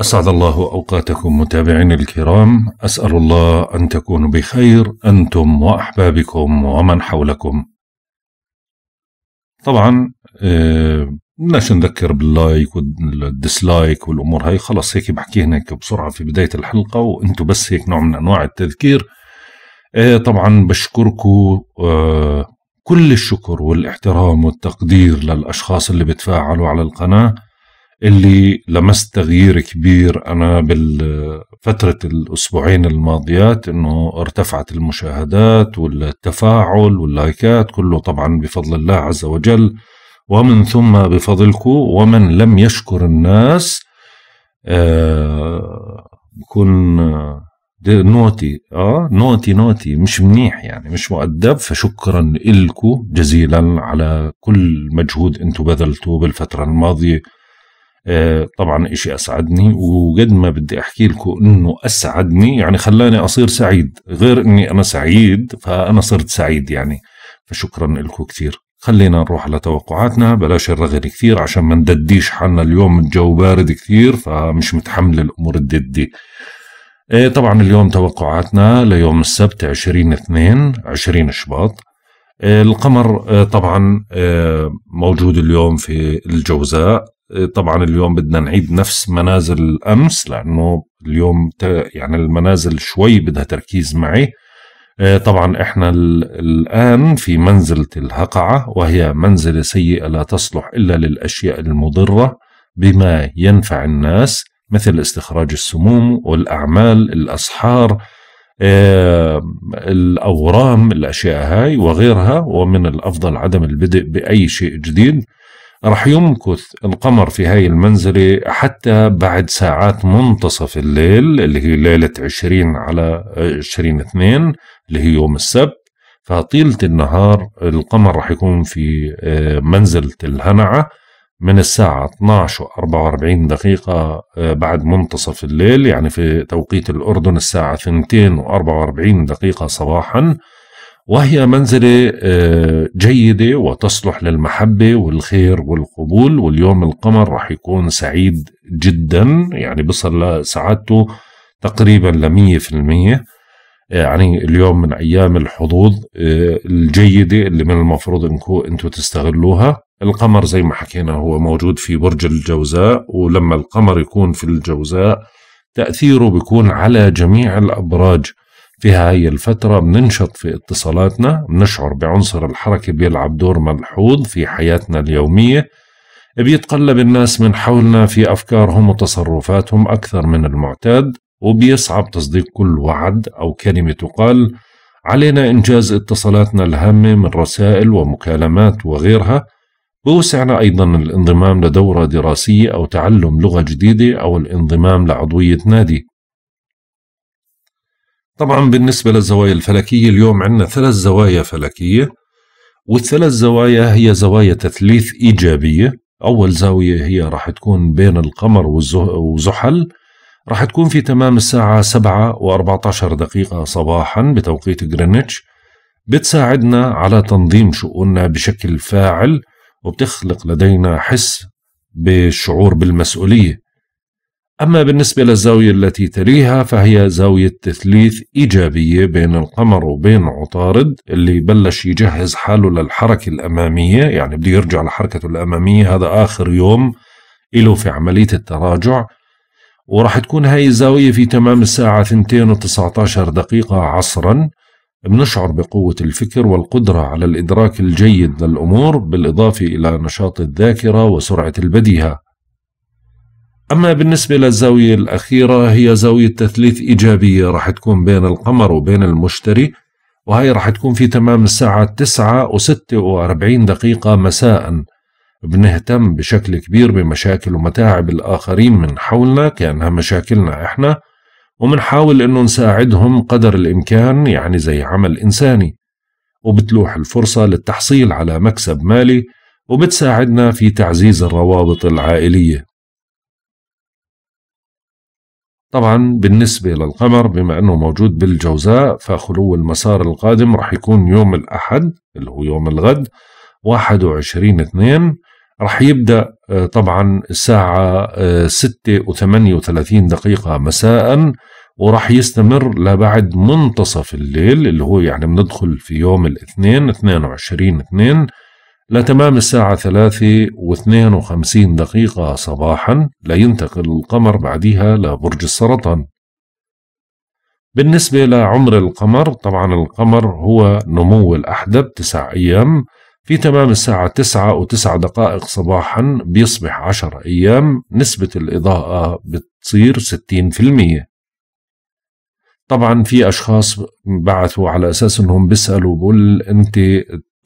أسعد الله أوقاتكم متابعيني الكرام. أسأل الله أن تكونوا بخير أنتم وأحبابكم ومن حولكم. طبعا آه، بدناش نذكر بال like وال dislike والأمور هاي. خلص هيك بحكي هيك بسرعة في بداية الحلقة وأنتم بس هيك نوع من أنواع التذكير. آه، طبعا بشكركم آه، كل الشكر والإحترام والتقدير للأشخاص اللي بتفاعلوا على القناة. اللي لمست تغيير كبير أنا بالفترة الأسبوعين الماضيات إنه ارتفعت المشاهدات والتفاعل واللايكات كله طبعا بفضل الله عز وجل. ومن ثم بفضلكم ومن لم يشكر الناس آه بكون naughty آه naughty naughty مش منيح يعني مش مؤدب. فشكرا لكم جزيلا على كل مجهود أنتم بذلتوه بالفترة الماضية. آه، طبعا إشي أسعدني وقد ما بدي أحكي لكم إنه أسعدني يعني خلاني أصير سعيد. غير إني أنا سعيد فأنا صرت سعيد يعني. فشكرا لكم كثير خلينا نروح على توقعاتنا. بلاش الرغي كثير عشان ما ندديش حالنا اليوم الجو بارد كثير فمش متحمل الأمور الددي. آه، طبعا اليوم توقعاتنا ليوم السبت 20 2 20 شباط. آه، القمر طبعا موجود اليوم في الجوزاء. طبعا اليوم بدنا نعيد نفس منازل الأمس لأنه اليوم يعني المنازل شوي بدها تركيز معي. آه، طبعا إحنا الآن في منزلة الهقعة وهي منزلة سيئة لا تصلح إلا للأشياء المضرة بما ينفع الناس مثل استخراج السموم والأعمال الأسحار آه، الأورام الأشياء هاي وغيرها ومن الأفضل عدم البدء بأي شيء جديد. رح يمكث القمر في هاي المنزلة حتى بعد ساعات منتصف الليل اللي هي ليلة عشرين على عشرين اثنين اللي هي يوم السبت. فطيلة النهار القمر رح يكون في آه، منزلة الهنعة من الساعة 12 و 44 دقيقة آه، بعد منتصف الليل يعني في توقيت الأردن الساعة 2 و 44 دقيقة صباحا. وهي منزلة آه، جيدة وتصلح للمحبة والخير والقبول واليوم القمر راح يكون سعيد جدا. يعني بصل لسعادته تقريبا لمية في المية. يعني اليوم من أيام الحظوظ آه، الجيدة اللي من المفروض أنكم أنتم تستغلوها. القمر زي ما حكينا هو موجود في برج الجوزاء ولما القمر يكون في الجوزاء تأثيره بيكون على جميع الأبراج. في هاي الفترة بننشط في اتصالاتنا بنشعر بعنصر الحركة بيلعب دور ملحوظ في حياتنا اليومية. بيتقلب الناس من حولنا في أفكارهم وتصرفاتهم أكثر من المعتاد وبيصعب تصديق كل وعد أو كلمة تقال. علينا إنجاز اتصالاتنا الهامة من رسائل ومكالمات وغيرها. بوسعنا أيضا الانضمام لدورة دراسية أو تعلم لغة جديدة أو الانضمام لعضوية نادي. طبعا بالنسبة للزوايا الفلكية اليوم عندنا ثلاث زوايا فلكية والثلاث زوايا هي زوايا تثليث إيجابية. أول زاوية هي راح تكون بين القمر وزحل. راح تكون في تمام الساعة سبعة وأربعة عشر دقيقة صباحا بتوقيت جرينتش بتساعدنا على تنظيم شؤوننا بشكل فاعل وبتخلق لدينا حس بالشعور بالمسؤولية. أما بالنسبة للزاوية التي تليها فهي زاوية تثليث إيجابية بين القمر وبين عطارد اللي بلش يجهز حاله للحركة الأمامية يعني بده يرجع لحركته الأمامية. هذا آخر يوم له في عملية التراجع. وراح تكون هاي الزاوية في تمام الساعة 2 و19 دقيقة عصرا. بنشعر بقوة الفكر والقدرة على الإدراك الجيد للأمور بالإضافة إلى نشاط الذاكرة وسرعة البديهة. أما بالنسبة للزاوية الأخيرة هي زاوية تثليث إيجابية راح تكون بين القمر وبين المشتري وهي راح تكون في تمام الساعة تسعة وستة وأربعين دقيقة مساء. بنهتم بشكل كبير بمشاكل ومتاعب الآخرين من حولنا كأنها مشاكلنا إحنا ومنحاول إنه نساعدهم قدر الإمكان يعني زي عمل إنساني. وبتلوح الفرصة للتحصيل على مكسب مالي وبتساعدنا في تعزيز الروابط العائلية. طبعا بالنسبة للقمر بما أنه موجود بالجوزاء فخلو المسار القادم راح يكون يوم الأحد اللي هو يوم الغد 21 2 رح يبدأ آه، طبعا الساعة آه، ستة وثمانية وثلاثين دقيقة مساء ورح يستمر لبعد منتصف الليل اللي هو يعني بندخل في يوم الاثنين 22 اثنين. لتمام الساعة ثلاثة واثنين وخمسين دقيقة صباحا. لينتقل القمر بعدها لبرج السرطان. بالنسبة لعمر القمر طبعا القمر هو نمو الأحدب تسع أيام. في تمام الساعة تسعة وتسع دقائق صباحا بيصبح عشر أيام. نسبة الإضاءة بتصير ستين في المية. طبعا في أشخاص بعثوا على أساس أنهم بيسألوا بقول أنت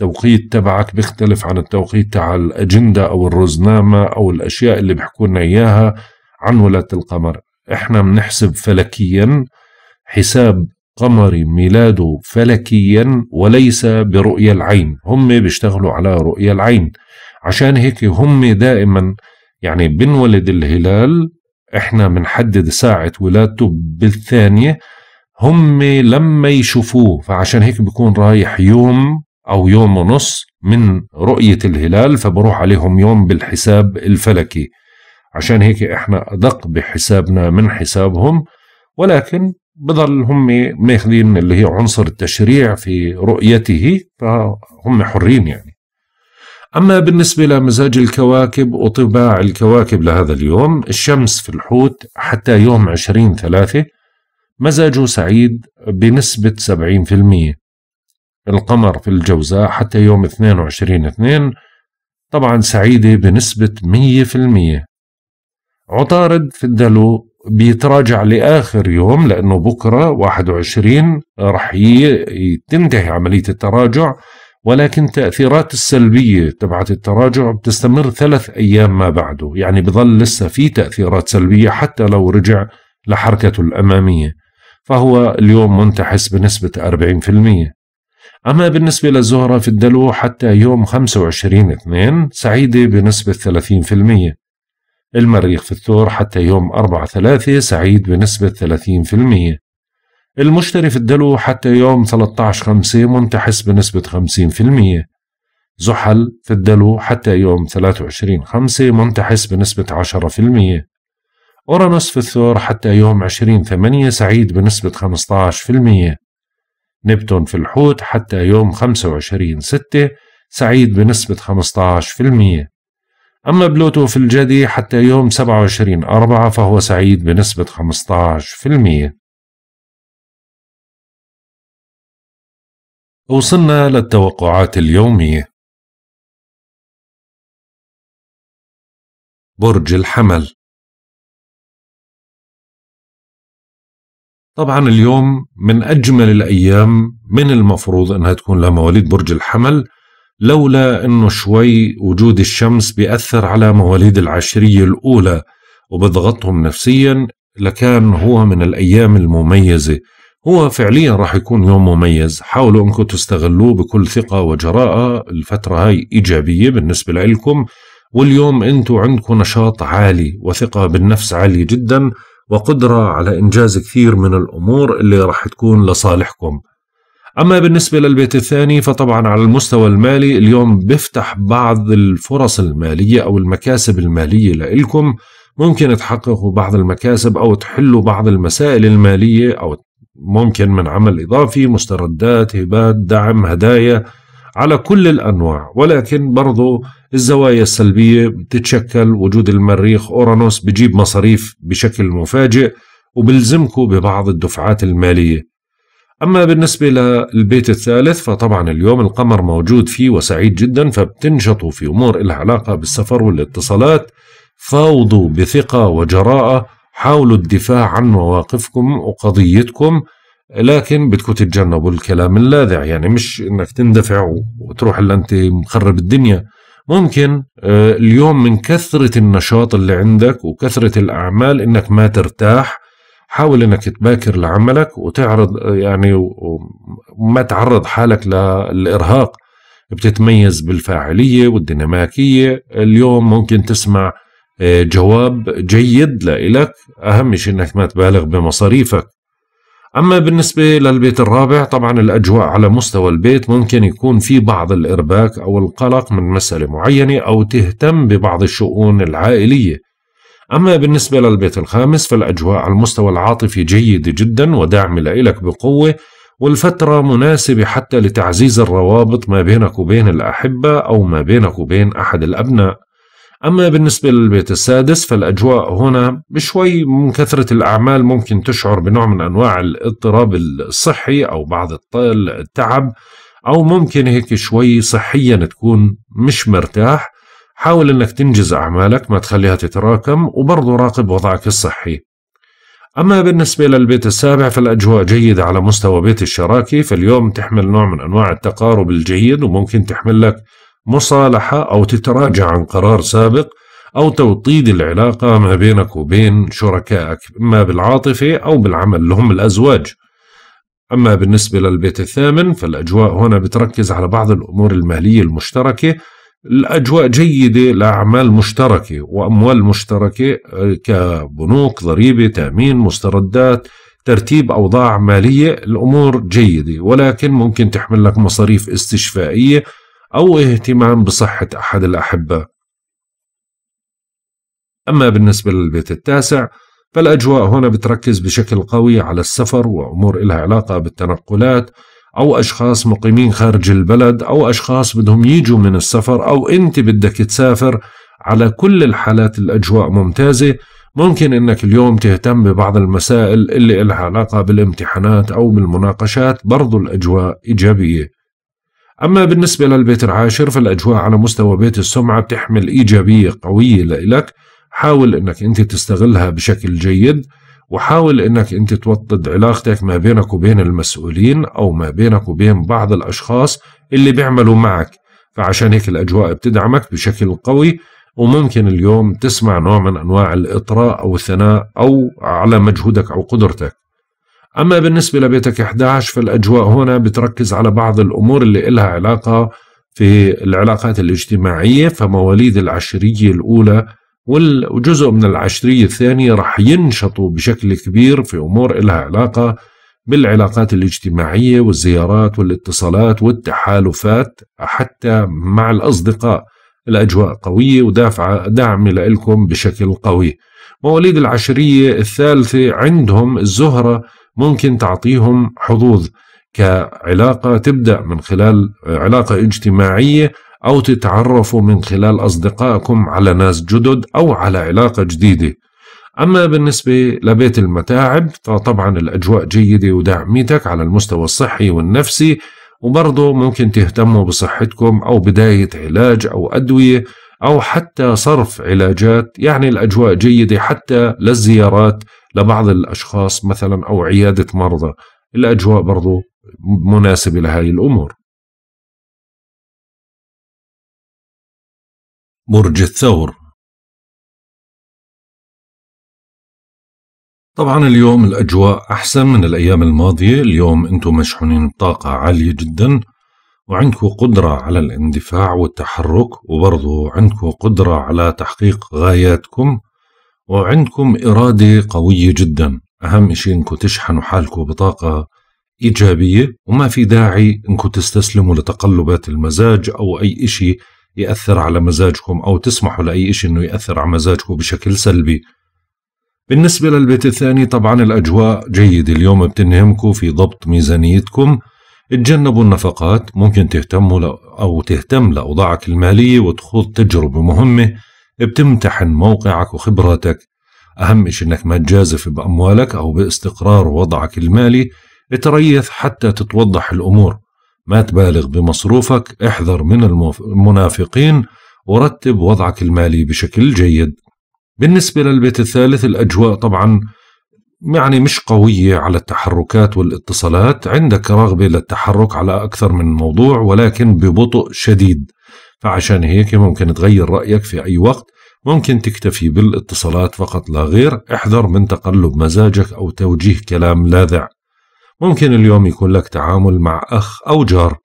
التوقيت تبعك بيختلف عن التوقيت تاع الأجندة أو الرزنامة أو الأشياء اللي بيحكوا لنا إياها عن ولاة القمر. إحنا بنحسب فلكيا حساب قمري ميلاده فلكيا وليس برؤية العين. هم بيشتغلوا على رؤية العين. عشان هيك هم دائما يعني بنولد الهلال إحنا بنحدد ساعة ولادته بالثانية هم لما يشوفوه. فعشان هيك بيكون رايح يوم أو يوم ونص من رؤية الهلال فبروح عليهم يوم بالحساب الفلكي. عشان هيك إحنا أدق بحسابنا من حسابهم ولكن بضل هم ماخذين اللي هي عنصر التشريع في رؤيته فهم حرين يعني. أما بالنسبة لمزاج الكواكب وطباع الكواكب لهذا اليوم الشمس في الحوت حتى يوم عشرين ثلاثة مزاجه سعيد بنسبة سبعين في المية. القمر في الجوزاء حتى يوم اثنين وعشرين اثنين طبعا سعيدة بنسبة مية في المية. عطارد في الدلو بيتراجع لآخر يوم لأنه بكرة 21 رح تنتهي عملية التراجع ولكن تأثيرات السلبية تبعت التراجع بتستمر ثلاث أيام ما بعده. يعني بظل لسه في تأثيرات سلبية حتى لو رجع لحركته الأمامية فهو اليوم منتحس بنسبة 40% أما بالنسبة للزهرة في الدلو حتى يوم 25 اثنين سعيدة بنسبة 30% المريخ في الثور حتى يوم 4 3 سعيد بنسبة 30% المشتري في الدلو حتى يوم 13 5 منتحس بنسبة 50% زحل في الدلو حتى يوم 23 5 منتحس بنسبة 10% أورانوس في الثور حتى يوم 20 8 سعيد بنسبة 15% نبتون في الحوت حتى يوم 25 6 سعيد بنسبة 15% أما بلوتو في الجدي حتى يوم 27 أربعة فهو سعيد بنسبة 15% وصلنا للتوقعات اليومية. برج الحمل. طبعا اليوم من أجمل الأيام من المفروض أنها تكون لمواليد برج الحمل لولا أنه شوي وجود الشمس بيأثر على مواليد العشرية الأولى وبضغطهم نفسيا لكان هو من الأيام المميزة. هو فعليا راح يكون يوم مميز. حاولوا أنكم تستغلوه بكل ثقة وجراءة. الفترة هاي إيجابية بالنسبة لكم واليوم أنتم عندكم نشاط عالي وثقة بالنفس عالية جدا. وقدرة على إنجاز كثير من الأمور اللي راح تكون لصالحكم. أما بالنسبة للبيت الثاني فطبعا على المستوى المالي اليوم بيفتح بعض الفرص المالية أو المكاسب المالية لإلكم. ممكن تحققوا بعض المكاسب أو تحلوا بعض المسائل المالية أو ممكن من عمل إضافي مستردات هبات دعم هدايا. على كل الأنواع ولكن برضو الزوايا السلبية بتتشكل وجود المريخ أورانوس بجيب مصاريف بشكل مفاجئ وبلزمكم ببعض الدفعات المالية. أما بالنسبة للبيت الثالث فطبعا اليوم القمر موجود فيه وسعيد جدا فبتنشطوا في أمور لها علاقة بالسفر والاتصالات. فاوضوا بثقة وجراءة حاولوا الدفاع عن مواقفكم وقضيتكم لكن بدكم تتجنبوا الكلام اللاذع يعني مش إنك تندفع وتروح إلا أنت مخرب الدنيا. ممكن آه، اليوم من كثرة النشاط اللي عندك وكثرة الأعمال إنك ما ترتاح حاول إنك تباكر لعملك وتعرض يعني وما تعرض حالك للإرهاق. بتتميز بالفاعلية والديناميكية. اليوم ممكن تسمع آه، جواب جيد لإلك. أهم شيء إنك ما تبالغ بمصاريفك. أما بالنسبة للبيت الرابع طبعا الأجواء على مستوى البيت ممكن يكون في بعض الإرباك أو القلق من مسألة معينة أو تهتم ببعض الشؤون العائلية. أما بالنسبة للبيت الخامس فالأجواء على المستوى العاطفي جيدة جدا وداعمة لإلك بقوة والفترة مناسبة حتى لتعزيز الروابط ما بينك وبين الأحبة أو ما بينك وبين أحد الأبناء. أما بالنسبة للبيت السادس فالأجواء هنا بشوي من كثرة الأعمال ممكن تشعر بنوع من أنواع الاضطراب الصحي أو بعض التعب أو ممكن هيك شوي صحيا تكون مش مرتاح. حاول إنك تنجز أعمالك ما تخليها تتراكم وبرضه راقب وضعك الصحي. أما بالنسبة للبيت السابع فالأجواء جيدة على مستوى بيت الشراكة فاليوم تحمل نوع من أنواع التقارب الجيد وممكن تحمل لك مصالحة أو تتراجع عن قرار سابق أو توطيد العلاقة ما بينك وبين شركائك إما بالعاطفة أو بالعمل اللي هم الأزواج. أما بالنسبة للبيت الثامن فالأجواء هنا بتركز على بعض الأمور المالية المشتركة. الأجواء جيدة لأعمال مشتركة وأموال مشتركة كبنوك ضريبة تأمين مستردات ترتيب أوضاع مالية الأمور جيدة. ولكن ممكن تحمل لك مصاريف استشفائية أو اهتمام بصحة أحد الأحبة. أما بالنسبة للبيت التاسع فالأجواء هنا بتركز بشكل قوي على السفر وأمور إلها علاقة بالتنقلات أو أشخاص مقيمين خارج البلد أو أشخاص بدهم يجوا من السفر أو أنت بدك تسافر. على كل الحالات الأجواء ممتازة. ممكن أنك اليوم تهتم ببعض المسائل اللي إلها علاقة بالامتحانات أو بالمناقشات برضو الأجواء إيجابية. أما بالنسبة للبيت العاشر فالأجواء على مستوى بيت السمعة بتحمل إيجابية قوية لإلك. حاول أنك أنت تستغلها بشكل جيد وحاول إنك أنت توطد علاقتك ما بينك وبين المسؤولين أو ما بينك وبين بعض الأشخاص اللي بيعملوا معك. فعشان هيك الأجواء بتدعمك بشكل قوي وممكن اليوم تسمع نوع من أنواع الإطراء أو الثناء أو على مجهودك أو قدرتك. أما بالنسبة لبيتك 11 فالأجواء هنا بتركز على بعض الأمور اللي إلها علاقة في العلاقات الاجتماعية فمواليد العشرية الأولى وجزء من العشرية الثانية رح ينشطوا بشكل كبير في أمور إلها علاقة بالعلاقات الاجتماعية والزيارات والاتصالات والتحالفات حتى مع الأصدقاء. الأجواء قوية ودافعة داعمة لكم بشكل قوي. مواليد العشرية الثالثة عندهم الزهرة ممكن تعطيهم حظوظ كعلاقة تبدأ من خلال علاقة اجتماعية أو تتعرفوا من خلال أصدقائكم على ناس جدد أو على علاقة جديدة. أما بالنسبة لبيت المتاعب فطبعا الأجواء جيدة ودعمتك على المستوى الصحي والنفسي وبرضه ممكن تهتموا بصحتكم أو بداية علاج أو أدوية أو حتى صرف علاجات يعني الأجواء جيدة حتى للزيارات لبعض الأشخاص مثلا أو عيادة مرضى. الأجواء برضو مناسبة لهذه الأمور. برج الثور. طبعا اليوم الأجواء أحسن من الأيام الماضية. اليوم أنتم مشحونين بطاقة عالية جدا. وعندكم قدرة على الاندفاع والتحرك وبرضو عندكم قدرة على تحقيق غاياتكم وعندكم إرادة قوية جدا. أهم إشي إنكم تشحنوا حالكم بطاقة إيجابية وما في داعي إنكم تستسلموا لتقلبات المزاج أو أي إشي يأثر على مزاجكم أو تسمحوا لأي شيء أنه يأثر على مزاجكم بشكل سلبي. بالنسبة للبيت الثاني طبعا الأجواء جيدة. اليوم بتنهمكم في ضبط ميزانيتكم تجنبوا النفقات ممكن تهتموا أو تهتم لأوضاعك المالية وتخوض تجربة مهمة. بتمتحن موقعك وخبراتك. أهم شيء إنك ما تجازف بأموالك أو باستقرار وضعك المالي. تريث حتى تتوضح الأمور. ما تبالغ بمصروفك احذر من المنافقين ورتب وضعك المالي بشكل جيد. بالنسبة للبيت الثالث الأجواء طبعا يعني مش قوية على التحركات والاتصالات. عندك رغبة للتحرك على أكثر من موضوع ولكن ببطء شديد. فعشان هيك ممكن تغير رأيك في أي وقت. ممكن تكتفي بالاتصالات فقط لا غير. احذر من تقلب مزاجك أو توجيه كلام لاذع. ممكن اليوم يكون لك تعامل مع أخ أو جار.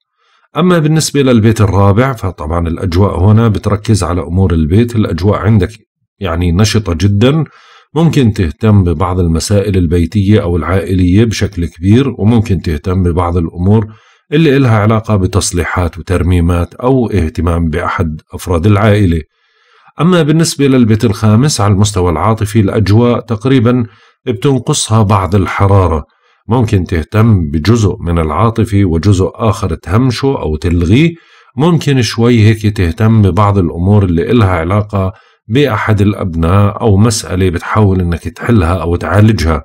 أما بالنسبة للبيت الرابع فطبعا الأجواء هنا بتركز على أمور البيت. الأجواء عندك يعني نشطة جدا. ممكن تهتم ببعض المسائل البيتية أو العائلية بشكل كبير وممكن تهتم ببعض الأمور اللي إلها علاقة بتصليحات وترميمات أو اهتمام بأحد أفراد العائلة. أما بالنسبة للبيت الخامس على المستوى العاطفي الأجواء تقريبا بتنقصها بعض الحرارة. ممكن تهتم بجزء من العاطفة وجزء آخر تهمشه أو تلغيه. ممكن شوي هيك تهتم ببعض الأمور اللي إلها علاقة بأحد الأبناء أو مسألة بتحاول إنك تحلها أو تعالجها.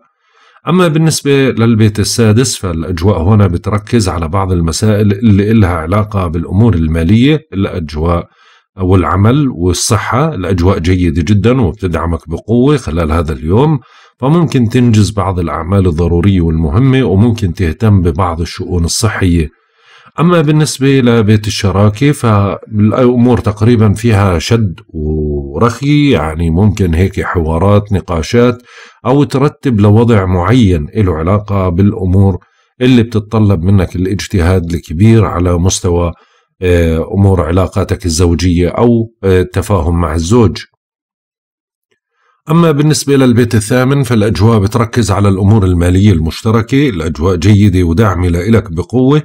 أما بالنسبة للبيت السادس فالأجواء هنا بتركز على بعض المسائل اللي إلها علاقة بالأمور المالية الأجواء أو العمل والصحة. الأجواء جيدة جدا وبتدعمك بقوة خلال هذا اليوم فممكن تنجز بعض الأعمال الضرورية والمهمة وممكن تهتم ببعض الشؤون الصحية. أما بالنسبة لبيت الشراكة فالأمور تقريبا فيها شد ورخي يعني ممكن هيك حوارات نقاشات أو ترتب لوضع معين له علاقة بالأمور اللي بتتطلب منك الاجتهاد الكبير على مستوى آه، أمور علاقاتك الزوجية أو آه، التفاهم مع الزوج. أما بالنسبة للبيت الثامن فالأجواء بتركز على الأمور المالية المشتركة الأجواء جيدة وداعمة لإلك بقوة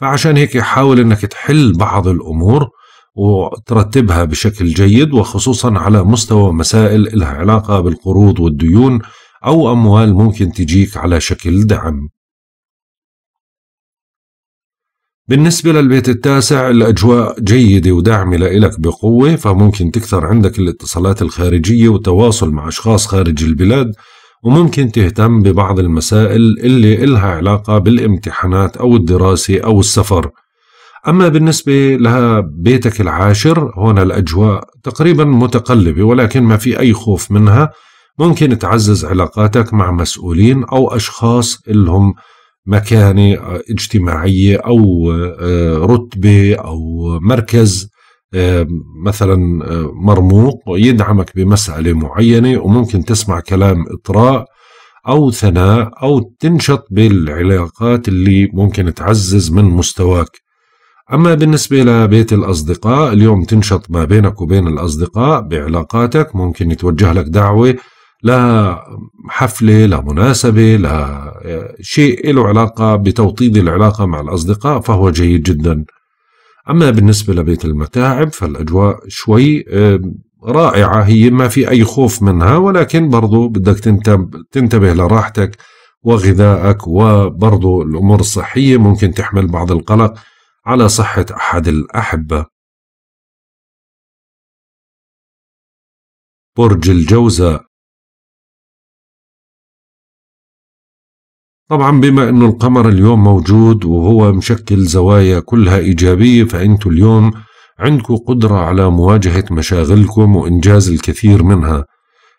فعشان هيك حاول أنك تحل بعض الأمور وترتبها بشكل جيد وخصوصا على مستوى مسائل لها علاقة بالقروض والديون أو أموال ممكن تجيك على شكل دعم. بالنسبة للبيت التاسع الأجواء جيدة وداعمة لإلك بقوة فممكن تكثر عندك الاتصالات الخارجية والتواصل مع أشخاص خارج البلاد وممكن تهتم ببعض المسائل اللي إلها علاقة بالامتحانات أو الدراسة أو السفر. أما بالنسبة لها بيتك العاشر هنا الأجواء تقريبا متقلبة ولكن ما في أي خوف منها. ممكن تعزز علاقاتك مع مسؤولين أو أشخاص اللهم مكانة اجتماعية أو آه، رتبة أو مركز. مثلا آه، مرموق يدعمك بمسألة معينة وممكن تسمع كلام إطراء أو ثناء أو تنشط بالعلاقات اللي ممكن تعزز من مستواك. أما بالنسبة لبيت الأصدقاء اليوم تنشط ما بينك وبين الأصدقاء بعلاقاتك ممكن يتوجه لك دعوة لحفلة لمناسبة لشيء له علاقة بتوطيد العلاقة مع الأصدقاء فهو جيد جدا. أما بالنسبة لبيت المتاعب فالأجواء شوي رائعة. هي ما في أي خوف منها ولكن برضو بدك تنتبه لراحتك وغذائك وبرضو الأمور الصحية ممكن تحمل بعض القلق على صحة أحد الأحبة. برج الجوزاء. طبعا بما انه القمر اليوم موجود وهو مشكل زوايا كلها إيجابية فانتم اليوم عندكم قدرة على مواجهة مشاغلكم وإنجاز الكثير منها.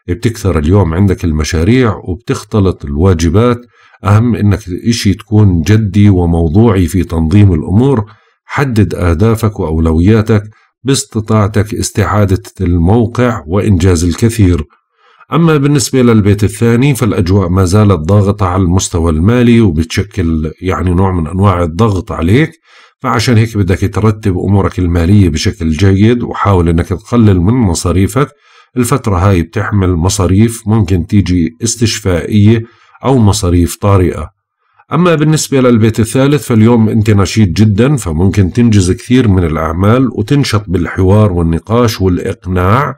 بتكثر اليوم عندك المشاريع وبتختلط الواجبات. أهم إنك إشي تكون جدي وموضوعي في تنظيم الأمور. حدد أهدافك وأولوياتك باستطاعتك استعادة الموقع وإنجاز الكثير. أما بالنسبة للبيت الثاني فالأجواء ما زالت ضاغطة على المستوى المالي وبتشكل يعني نوع من أنواع الضغط عليك. فعشان هيك بدك ترتب أمورك المالية بشكل جيد وحاول أنك تقلل من مصاريفك. الفترة هاي بتحمل مصاريف ممكن تيجي استشفائية أو مصاريف طارئة. أما بالنسبة للبيت الثالث فاليوم أنت نشيط جدا فممكن تنجز كثير من الأعمال وتنشط بالحوار والنقاش والإقناع.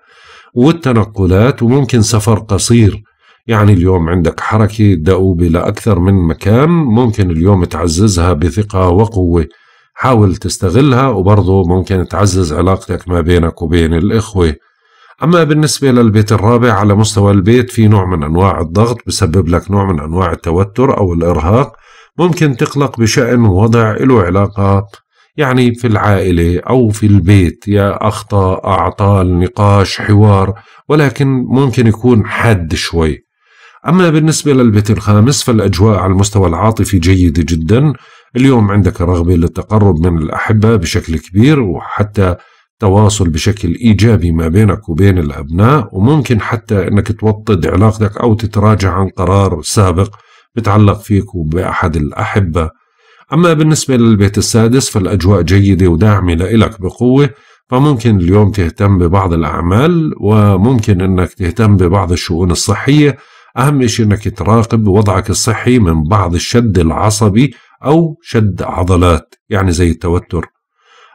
والتنقلات وممكن سفر قصير. يعني اليوم عندك حركة دؤوبة لأكثر من مكان ممكن اليوم تعززها بثقة وقوة. حاول تستغلها وبرضه ممكن تعزز علاقتك ما بينك وبين الإخوة. أما بالنسبة للبيت الرابع على مستوى البيت في نوع من أنواع الضغط بسبب لك نوع من أنواع التوتر أو الإرهاق. ممكن تقلق بشأن وضع له علاقة يعني في العائلة أو في البيت يا أخطاء أعطال نقاش حوار ولكن ممكن يكون حاد شوي. أما بالنسبة للبيت الخامس فالأجواء على المستوى العاطفي جيدة جدا. اليوم عندك رغبة للتقرب من الأحبة بشكل كبير وحتى تواصل بشكل إيجابي ما بينك وبين الأبناء وممكن حتى أنك توطد علاقتك أو تتراجع عن قرار سابق بتعلق فيك وبأحد الأحبة. أما بالنسبة للبيت السادس فالأجواء جيدة وداعمة لإلك بقوة فممكن اليوم تهتم ببعض الأعمال وممكن أنك تهتم ببعض الشؤون الصحية. أهم شيء أنك تراقب وضعك الصحي من بعض الشد العصبي أو شد عضلات يعني زي التوتر.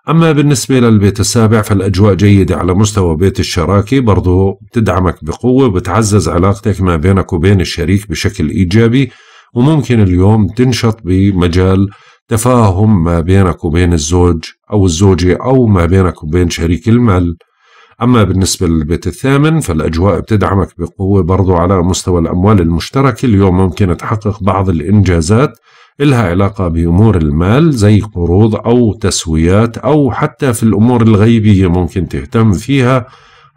أما بالنسبة للبيت السابع فالأجواء جيدة على مستوى بيت الشراكة برضو بتدعمك بقوة وبتعزز علاقتك ما بينك وبين الشريك بشكل إيجابي. وممكن اليوم تنشط بمجال تفاهم ما بينك وبين الزوج أو الزوجة أو ما بينك وبين شريك المال. أما بالنسبة للبيت الثامن فالأجواء بتدعمك بقوة برضو على مستوى الأموال المشتركة اليوم ممكن تحقق بعض الإنجازات إلها علاقة بأمور المال زي قروض أو تسويات أو حتى في الأمور الغيبية ممكن تهتم فيها.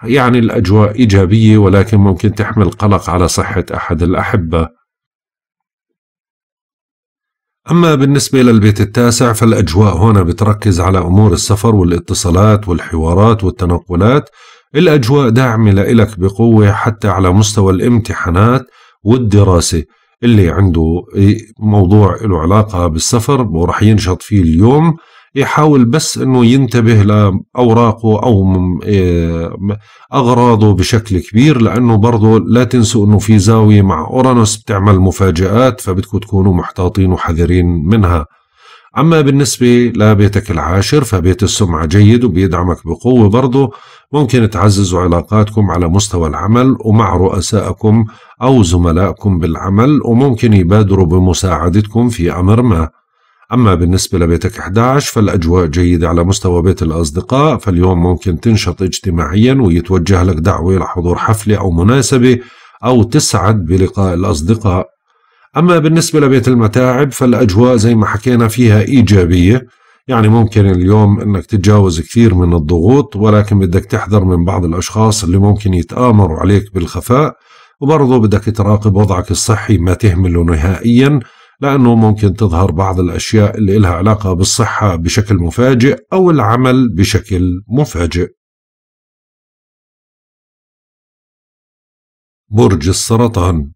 يعني الأجواء إيجابية ولكن ممكن تحمل قلق على صحة أحد الأحبة. أما بالنسبة للبيت التاسع فالأجواء هنا بتركز على أمور السفر والاتصالات والحوارات والتنقلات. الأجواء داعمة لإلك بقوة حتى على مستوى الامتحانات والدراسة اللي عنده موضوع له علاقة بالسفر ورح ينشط فيه اليوم. يحاول بس إنه ينتبه لأوراقه أو إيه، أغراضه بشكل كبير لأنه برضه لا تنسوا إنه في زاوية مع أورانوس بتعمل مفاجآت فبدكم تكونوا محتاطين وحذرين منها. أما بالنسبة لبيتك العاشر فبيت السمعة جيد وبيدعمك بقوة برضه ممكن تعززوا علاقاتكم على مستوى العمل ومع رؤسائكم أو زملائكم بالعمل وممكن يبادروا بمساعدتكم في أمر ما. أما بالنسبة لبيتك 11 فالأجواء جيدة على مستوى بيت الأصدقاء فاليوم ممكن تنشط اجتماعيا ويتوجه لك دعوة لحضور حفلة أو مناسبة أو تسعد بلقاء الأصدقاء. أما بالنسبة لبيت المتاعب فالأجواء زي ما حكينا فيها إيجابية. يعني ممكن اليوم أنك تتجاوز كثير من الضغوط ولكن بدك تحذر من بعض الأشخاص اللي ممكن يتآمروا عليك بالخفاء وبرضه بدك تراقب وضعك الصحي ما تهمله نهائيا. لأنه ممكن تظهر بعض الأشياء اللي لها علاقة بالصحة بشكل مفاجئ أو العمل بشكل مفاجئ. برج السرطان.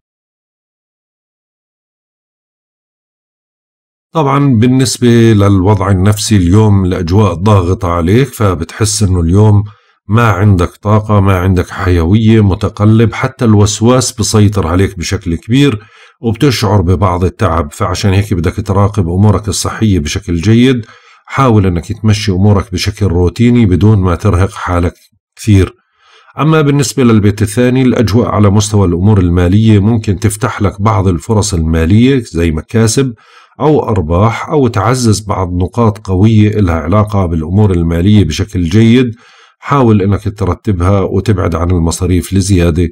طبعا بالنسبة للوضع النفسي اليوم الأجواء ضاغطة عليك فبتحس أنه اليوم ما عندك طاقة ما عندك حيوية متقلب حتى الوسواس بسيطر عليك بشكل كبير. وبتشعر ببعض التعب فعشان هيك بدك تراقب أمورك الصحية بشكل جيد. حاول أنك تمشي أمورك بشكل روتيني بدون ما ترهق حالك كثير. أما بالنسبة للبيت الثاني الأجواء على مستوى الأمور المالية ممكن تفتح لك بعض الفرص المالية زي مكاسب أو أرباح أو تعزز بعض نقاط قوية لها علاقة بالأمور المالية بشكل جيد. حاول أنك ترتبها وتبعد عن المصاريف لزيادة.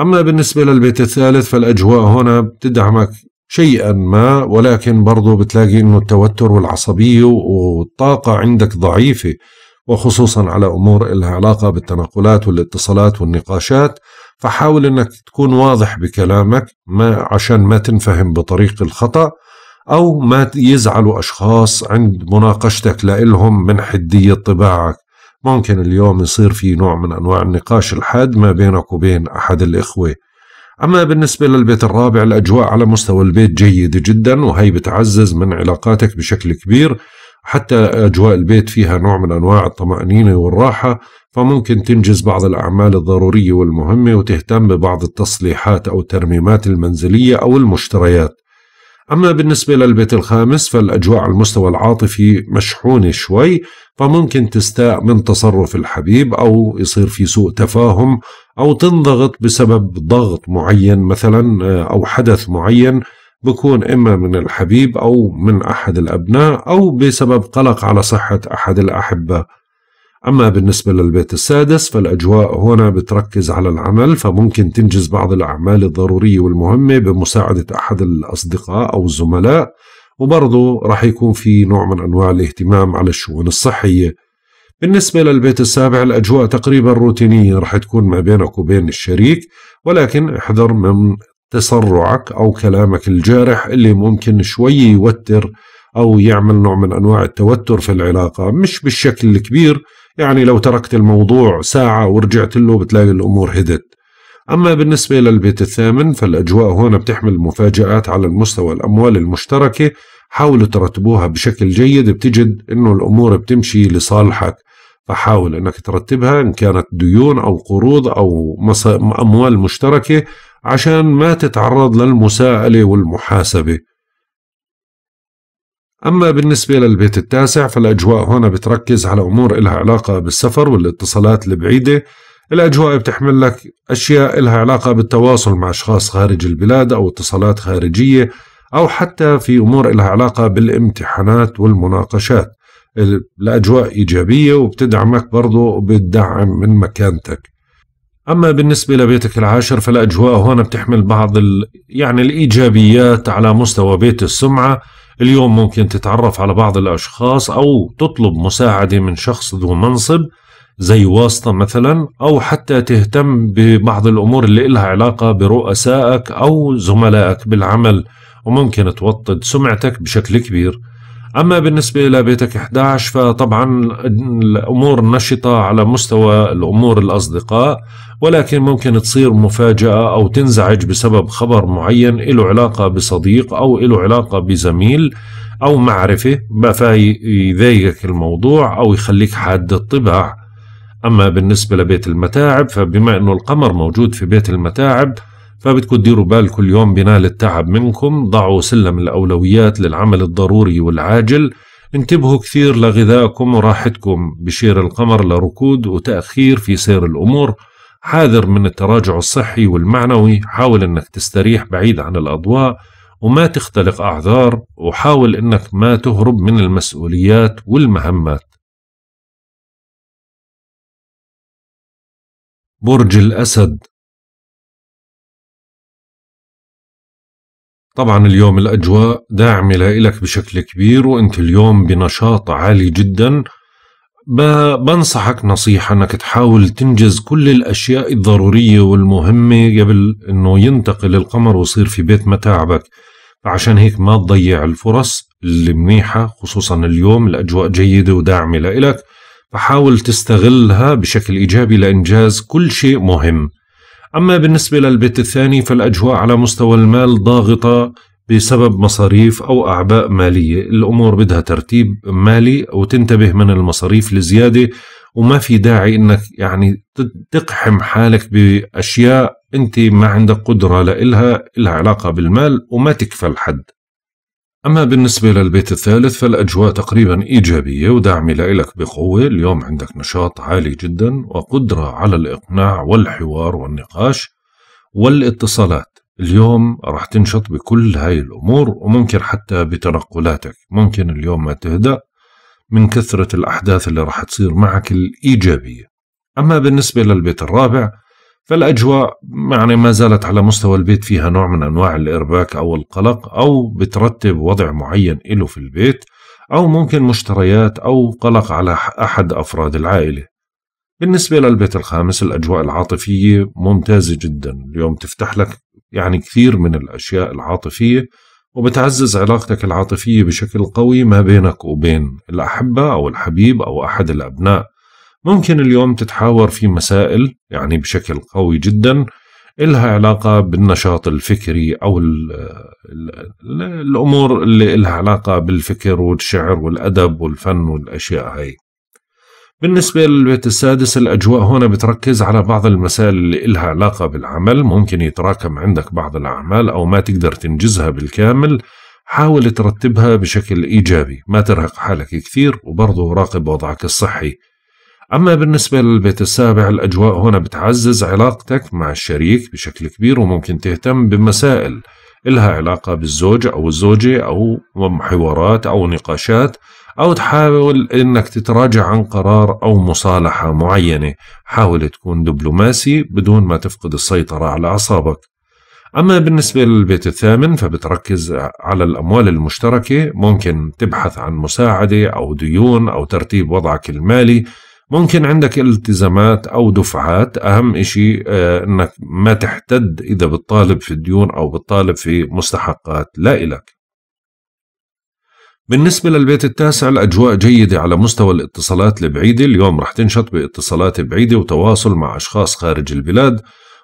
أما بالنسبة للبيت الثالث فالأجواء هنا بتدعمك شيئا ما ولكن برضو بتلاقي أنه التوتر والعصبية والطاقة عندك ضعيفة وخصوصا على أمور لها علاقة بالتنقلات والاتصالات والنقاشات. فحاول أنك تكون واضح بكلامك ما عشان ما تنفهم بطريق الخطأ أو ما يزعلوا أشخاص عند مناقشتك لإلهم من حدية طباعك. ممكن اليوم يصير في نوع من أنواع النقاش الحاد ما بينك وبين أحد الإخوة. أما بالنسبة للبيت الرابع الأجواء على مستوى البيت جيدة جدا وهي بتعزز من علاقاتك بشكل كبير. حتى أجواء البيت فيها نوع من أنواع الطمأنينة والراحة فممكن تنجز بعض الأعمال الضرورية والمهمة وتهتم ببعض التصليحات أو الترميمات المنزلية أو المشتريات. أما بالنسبة للبيت الخامس فالأجواء على المستوى العاطفي مشحونة شوي فممكن تستاء من تصرف الحبيب أو يصير في سوء تفاهم أو تنضغط بسبب ضغط معين مثلا أو حدث معين بكون إما من الحبيب أو من أحد الأبناء أو بسبب قلق على صحة أحد الأحبة. أما بالنسبة للبيت السادس فالأجواء هنا بتركز على العمل فممكن تنجز بعض الأعمال الضرورية والمهمة بمساعدة أحد الأصدقاء أو الزملاء وبرضه راح يكون في نوع من أنواع الاهتمام على الشؤون الصحية. بالنسبة للبيت السابع الأجواء تقريبا روتينية راح تكون ما بينك وبين الشريك ولكن احذر من تسرعك أو كلامك الجارح اللي ممكن شوي يوتر أو يعمل نوع من أنواع التوتر في العلاقة مش بالشكل الكبير يعني لو تركت الموضوع ساعة ورجعت له بتلاقي الأمور هدت. أما بالنسبة للبيت الثامن فالأجواء هنا بتحمل مفاجآت على المستوى الأموال المشتركة. حاولوا ترتبوها بشكل جيد بتجد إنه الأمور بتمشي لصالحك. فحاول إنك ترتبها إن كانت ديون أو قروض أو أموال مشتركة عشان ما تتعرض للمساءلة والمحاسبة. أما بالنسبة للبيت التاسع فالأجواء هنا بتركز على أمور إلها علاقة بالسفر والاتصالات البعيدة. الأجواء بتحمل لك أشياء إلها علاقة بالتواصل مع أشخاص خارج البلاد أو اتصالات خارجية أو حتى في أمور إلها علاقة بالامتحانات والمناقشات. الأجواء إيجابية وبتدعمك برضو وبتدعم من مكانتك. أما بالنسبة لبيتك العاشر فالأجواء هنا بتحمل بعض ال... يعني الإيجابيات على مستوى بيت السمعة. اليوم ممكن تتعرف على بعض الأشخاص أو تطلب مساعدة من شخص ذو منصب زي واسطة مثلا أو حتى تهتم ببعض الأمور اللي إلها علاقة برؤسائك أو زملائك بالعمل وممكن توطد سمعتك بشكل كبير. أما بالنسبة إلى بيتك 11 فطبعا الأمور نشطة على مستوى الأمور الأصدقاء ولكن ممكن تصير مفاجأة أو تنزعج بسبب خبر معين له علاقة بصديق أو له علاقة بزميل أو معرفة. فيضايقك الموضوع أو يخليك حاد الطباع. أما بالنسبة لبيت المتاعب فبما أنه القمر موجود في بيت المتاعب فبدكم تديروا بال كل يوم بنال التعب منكم. ضعوا سلم الأولويات للعمل الضروري والعاجل. انتبهوا كثير لغذائكم وراحتكم. بشير القمر لركود وتأخير في سير الأمور. حاذر من التراجع الصحي والمعنوي حاول إنك تستريح بعيد عن الأضواء وما تختلق أعذار وحاول إنك ما تهرب من المسؤوليات والمهمات. برج الأسد. طبعا اليوم الأجواء داعمة لإلك بشكل كبير وأنت اليوم بنشاط عالي جدا بنصحك نصيحة أنك تحاول تنجز كل الأشياء الضرورية والمهمة قبل أنه ينتقل القمر ويصير في بيت متاعبك. فعشان هيك ما تضيع الفرص اللي منيحة خصوصا اليوم الأجواء جيدة وداعمة لإلك. فحاول تستغلها بشكل إيجابي لإنجاز كل شيء مهم. أما بالنسبة للبيت الثاني فالأجواء على مستوى المال ضاغطة. بسبب مصاريف أو أعباء مالية. الأمور بدها ترتيب مالي وتنتبه من المصاريف الزيادة وما في داعي أنك يعني تقحم حالك بأشياء أنت ما عندك قدرة لإلها إلها علاقة بالمال وما تكفل حد. أما بالنسبة للبيت الثالث فالأجواء تقريبا إيجابية وداعمة لك بقوة. اليوم عندك نشاط عالي جدا وقدرة على الإقناع والحوار والنقاش والإتصالات. اليوم راح تنشط بكل هاي الأمور وممكن حتى بتنقلاتك. ممكن اليوم ما تهدأ من كثرة الأحداث اللي راح تصير معك الإيجابية. أما بالنسبة للبيت الرابع فالأجواء يعني ما زالت على مستوى البيت فيها نوع من أنواع الإرباك أو القلق أو بترتب وضع معين له في البيت أو ممكن مشتريات أو قلق على أحد أفراد العائلة. بالنسبة للبيت الخامس الأجواء العاطفية ممتازة جدا. اليوم تفتح لك يعني كثير من الأشياء العاطفية وبتعزز علاقتك العاطفية بشكل قوي ما بينك وبين الأحبة أو الحبيب أو أحد الأبناء. ممكن اليوم تتحاور في مسائل يعني بشكل قوي جدا إلها علاقة بالنشاط الفكري أو ال ال الأمور اللي إلها علاقة بالفكر والشعر والأدب والفن والأشياء هاي. بالنسبة للبيت السادس الأجواء هنا بتركز على بعض المسائل اللي إلها علاقة بالعمل. ممكن يتراكم عندك بعض الأعمال أو ما تقدر تنجزها بالكامل. حاول ترتبها بشكل إيجابي ما ترهق حالك كثير وبرضه راقب وضعك الصحي. أما بالنسبة للبيت السابع الأجواء هنا بتعزز علاقتك مع الشريك بشكل كبير وممكن تهتم بمسائل إلها علاقة بالزوج أو الزوجة أو حوارات أو نقاشات أو تحاول إنك تتراجع عن قرار أو مصالحة معينة. حاول تكون دبلوماسي بدون ما تفقد السيطرة على أعصابك. أما بالنسبة للبيت الثامن فبتركز على الأموال المشتركة. ممكن تبحث عن مساعدة أو ديون أو ترتيب وضعك المالي. ممكن عندك التزامات أو دفعات. أهم إشي آه، أنك ما تحتد إذا بتطالب في الديون أو بتطالب في مستحقات. لا إلك. بالنسبة للبيت التاسع الأجواء جيدة على مستوى الاتصالات البعيدة. اليوم رح تنشط باتصالات بعيدة وتواصل مع أشخاص خارج البلاد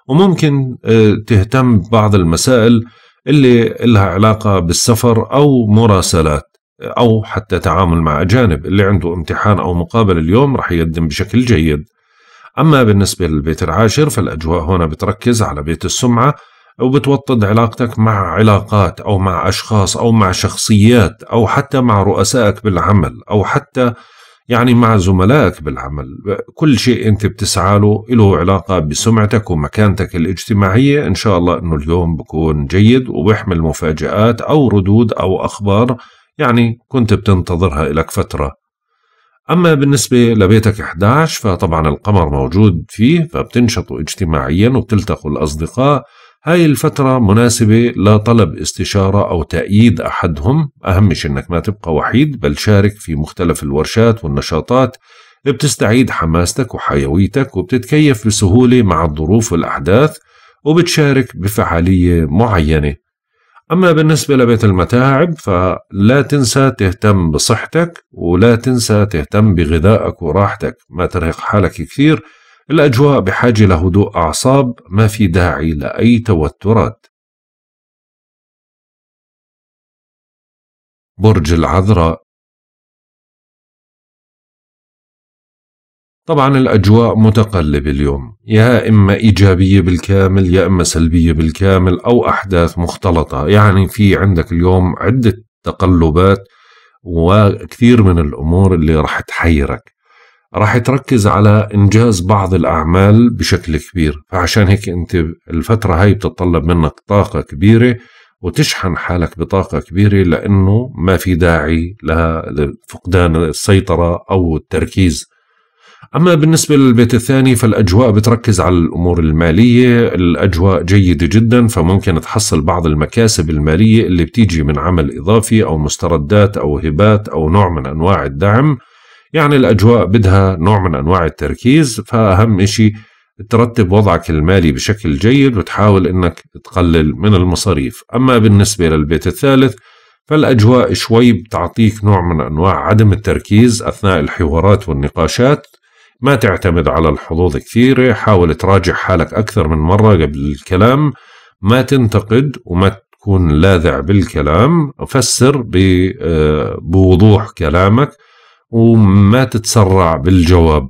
وممكن آه، تهتم ببعض المسائل اللي لها علاقة بالسفر أو مراسلات أو حتى تعامل مع أجانب. اللي عنده امتحان أو مقابل اليوم رح يقدم بشكل جيد. أما بالنسبة للبيت العاشر فالأجواء هنا بتركز على بيت السمعة وبتوطد علاقتك مع علاقات أو مع أشخاص أو مع شخصيات أو حتى مع رؤسائك بالعمل أو حتى يعني مع زملائك بالعمل. كل شيء أنت بتسعى له له علاقة بسمعتك ومكانتك الاجتماعية. إن شاء الله أنه اليوم بكون جيد وبيحمل مفاجآت أو ردود أو أخبار يعني كنت بتنتظرها لك فترة. أما بالنسبة لبيتك 11 فطبعا القمر موجود فيه فبتنشطوا اجتماعيا وبتلتقوا الأصدقاء. هاي الفترة مناسبة لطلب استشارة أو تأييد أحدهم أهم شيء أنك ما تبقى وحيد بل شارك في مختلف الورشات والنشاطات بتستعيد حماستك وحيويتك وبتتكيف بسهولة مع الظروف والأحداث وبتشارك بفعالية معينة. أما بالنسبة لبيت المتاعب فلا تنسى تهتم بصحتك ولا تنسى تهتم بغذائك وراحتك. ما ترهق حالك كثير الأجواء بحاجة لهدوء أعصاب ما في داعي لأي توترات. برج العذراء. طبعا الأجواء متقلبة اليوم يا إما إيجابية بالكامل يا إما سلبية بالكامل أو أحداث مختلطة. يعني في عندك اليوم عدة تقلبات وكثير من الأمور اللي راح تحيرك. راح تركز على إنجاز بعض الأعمال بشكل كبير. فعشان هيك أنت الفترة هاي بتتطلب منك طاقة كبيرة وتشحن حالك بطاقة كبيرة لأنه ما في داعي لفقدان السيطرة أو التركيز. أما بالنسبة للبيت الثاني فالأجواء بتركز على الأمور المالية. الأجواء جيدة جدا فممكن تحصل بعض المكاسب المالية اللي بتيجي من عمل إضافي أو مستردات أو هبات أو نوع من أنواع الدعم. يعني الأجواء بدها نوع من أنواع التركيز فأهم إشي ترتب وضعك المالي بشكل جيد وتحاول إنك تقلل من المصاريف. أما بالنسبة للبيت الثالث فالأجواء شوي بتعطيك نوع من أنواع عدم التركيز أثناء الحوارات والنقاشات. ما تعتمد على الحظوظ كثيرة حاول تراجع حالك أكثر من مرة قبل الكلام. ما تنتقد وما تكون لاذع بالكلام. فسر آه، بوضوح كلامك. وما تتسرع بالجواب.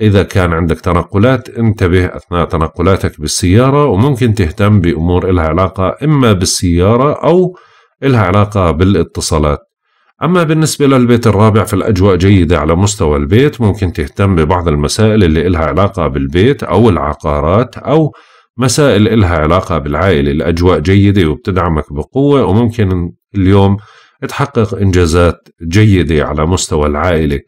إذا كان عندك تنقلات انتبه أثناء تنقلاتك بالسيارة وممكن تهتم بأمور إلها علاقة إما بالسيارة أو إلها علاقة بالاتصالات. أما بالنسبة للبيت الرابع فالأجواء جيدة على مستوى البيت. ممكن تهتم ببعض المسائل اللي إلها علاقة بالبيت أو العقارات أو مسائل إلها علاقة بالعائلة. الأجواء جيدة وبتدعمك بقوة وممكن اليوم تحقق إنجازات جيدة على مستوى العائلة.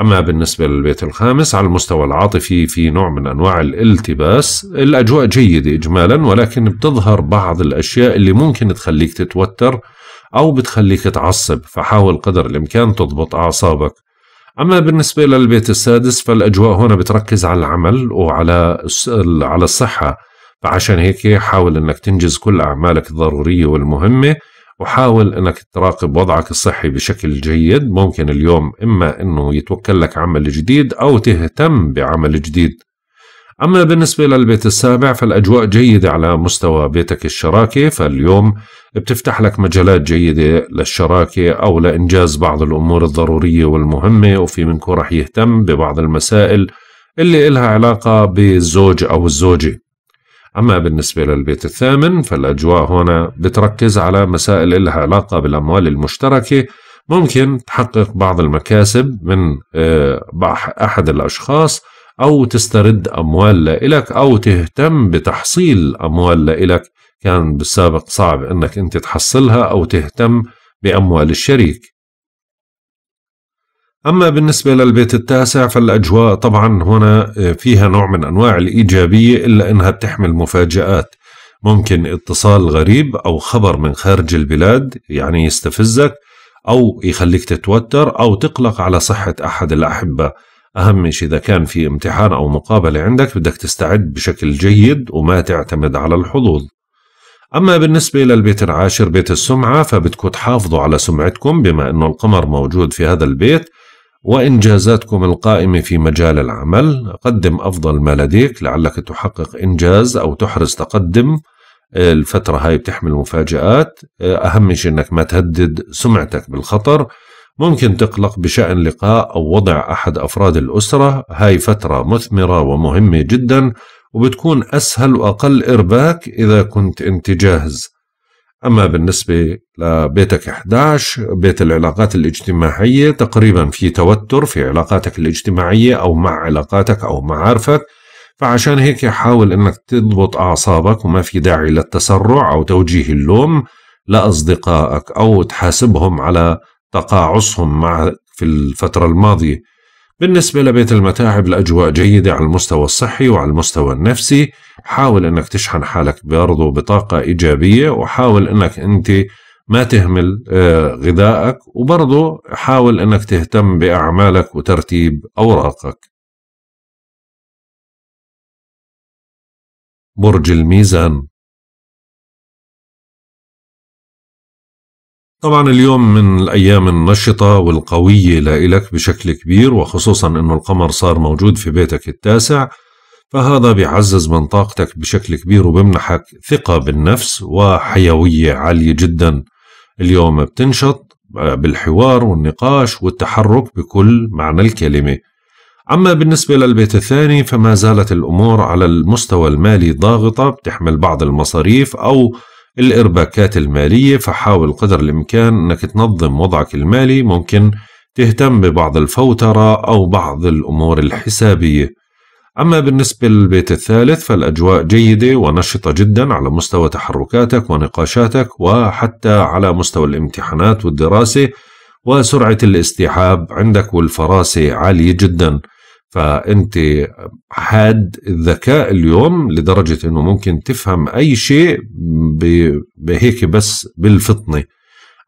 أما بالنسبة للبيت الخامس على المستوى العاطفي في نوع من أنواع الالتباس. الأجواء جيدة إجمالا ولكن بتظهر بعض الأشياء اللي ممكن تخليك تتوتر أو بتخليك تعصب. فحاول قدر الإمكان تضبط أعصابك. أما بالنسبة للبيت السادس فالأجواء هنا بتركز على العمل وعلى على الصحة. فعشان هيك حاول أنك تنجز كل أعمالك الضرورية والمهمة. وحاول إنك تراقب وضعك الصحي بشكل جيد. ممكن اليوم إما إنه يتوكل لك عمل جديد أو تهتم بعمل جديد. أما بالنسبة للبيت السابع فالأجواء جيدة على مستوى بيتك الشراكة. فاليوم بتفتح لك مجالات جيدة للشراكة أو لإنجاز بعض الأمور الضرورية والمهمة. وفي منكم راح يهتم ببعض المسائل اللي إلها علاقة بالزوج أو الزوجة. أما بالنسبة للبيت الثامن فالأجواء هنا بتركز على مسائل لها علاقة بالأموال المشتركة. ممكن تحقق بعض المكاسب من آه، أحد الأشخاص أو تسترد أموال لإلك أو تهتم بتحصيل أموال لإلك. كان بالسابق صعب أنك أنت تحصلها أو تهتم بأموال الشريك. أما بالنسبة للبيت التاسع فالأجواء طبعا هنا آه، فيها نوع من أنواع الإيجابية إلا أنها بتحمل مفاجآت. ممكن اتصال غريب أو خبر من خارج البلاد يعني يستفزك أو يخليك تتوتر أو تقلق على صحة أحد الأحبة. أهم شيء إذا كان في امتحان أو مقابلة عندك بدك تستعد بشكل جيد وما تعتمد على الحظوظ. أما بالنسبة للبيت العاشر بيت السمعة فبدكم تحافظوا على سمعتكم بما أنه القمر موجود في هذا البيت. وإنجازاتكم القائمة في مجال العمل قدم أفضل ما لديك لعلك تحقق إنجاز أو تحرز تقدم. الفترة هاي بتحمل مفاجآت. أهم شيء أنك ما تهدد سمعتك بالخطر. ممكن تقلق بشأن لقاء أو وضع أحد أفراد الأسرة. هاي فترة مثمرة ومهمة جدا وبتكون أسهل وأقل إرباك إذا كنت أنت جاهز أما بالنسبة لبيتك 11 بيت العلاقات الاجتماعية تقريبا في توتر في علاقاتك الاجتماعية أو مع علاقاتك أو معارفك فعشان هيك حاول أنك تضبط أعصابك وما في داعي للتسرع أو توجيه اللوم لأصدقائك أو تحاسبهم على تقاعسهم معك في الفترة الماضية. بالنسبة لبيت المتاعب الأجواء جيدة على المستوى الصحي وعلى المستوى النفسي. حاول أنك تشحن حالك برضو بطاقة إيجابية وحاول أنك أنت ما تهمل آه، غذائك. وبرضو حاول أنك تهتم بأعمالك وترتيب أوراقك. برج الميزان. طبعا اليوم من الأيام النشطة والقوية لإلك بشكل كبير وخصوصا أنه القمر صار موجود في بيتك التاسع فهذا بيعزز من طاقتك بشكل كبير وبمنحك ثقة بالنفس وحيوية عالية جدا. اليوم بتنشط بالحوار والنقاش والتحرك بكل معنى الكلمة. أما بالنسبة للبيت الثاني فما زالت الأمور على المستوى المالي ضاغطة بتحمل بعض المصاريف أو الإرباكات المالية فحاول قدر الإمكان أنك تنظم وضعك المالي. ممكن تهتم ببعض الفوترة أو بعض الأمور الحسابية. أما بالنسبة للبيت الثالث فالأجواء جيدة ونشطة جدا على مستوى تحركاتك ونقاشاتك وحتى على مستوى الامتحانات والدراسة وسرعة الاستيعاب عندك والفراسة عالية جدا. فأنت حاد الذكاء اليوم لدرجة إنه ممكن تفهم أي شيء بهيك بس بالفطنة.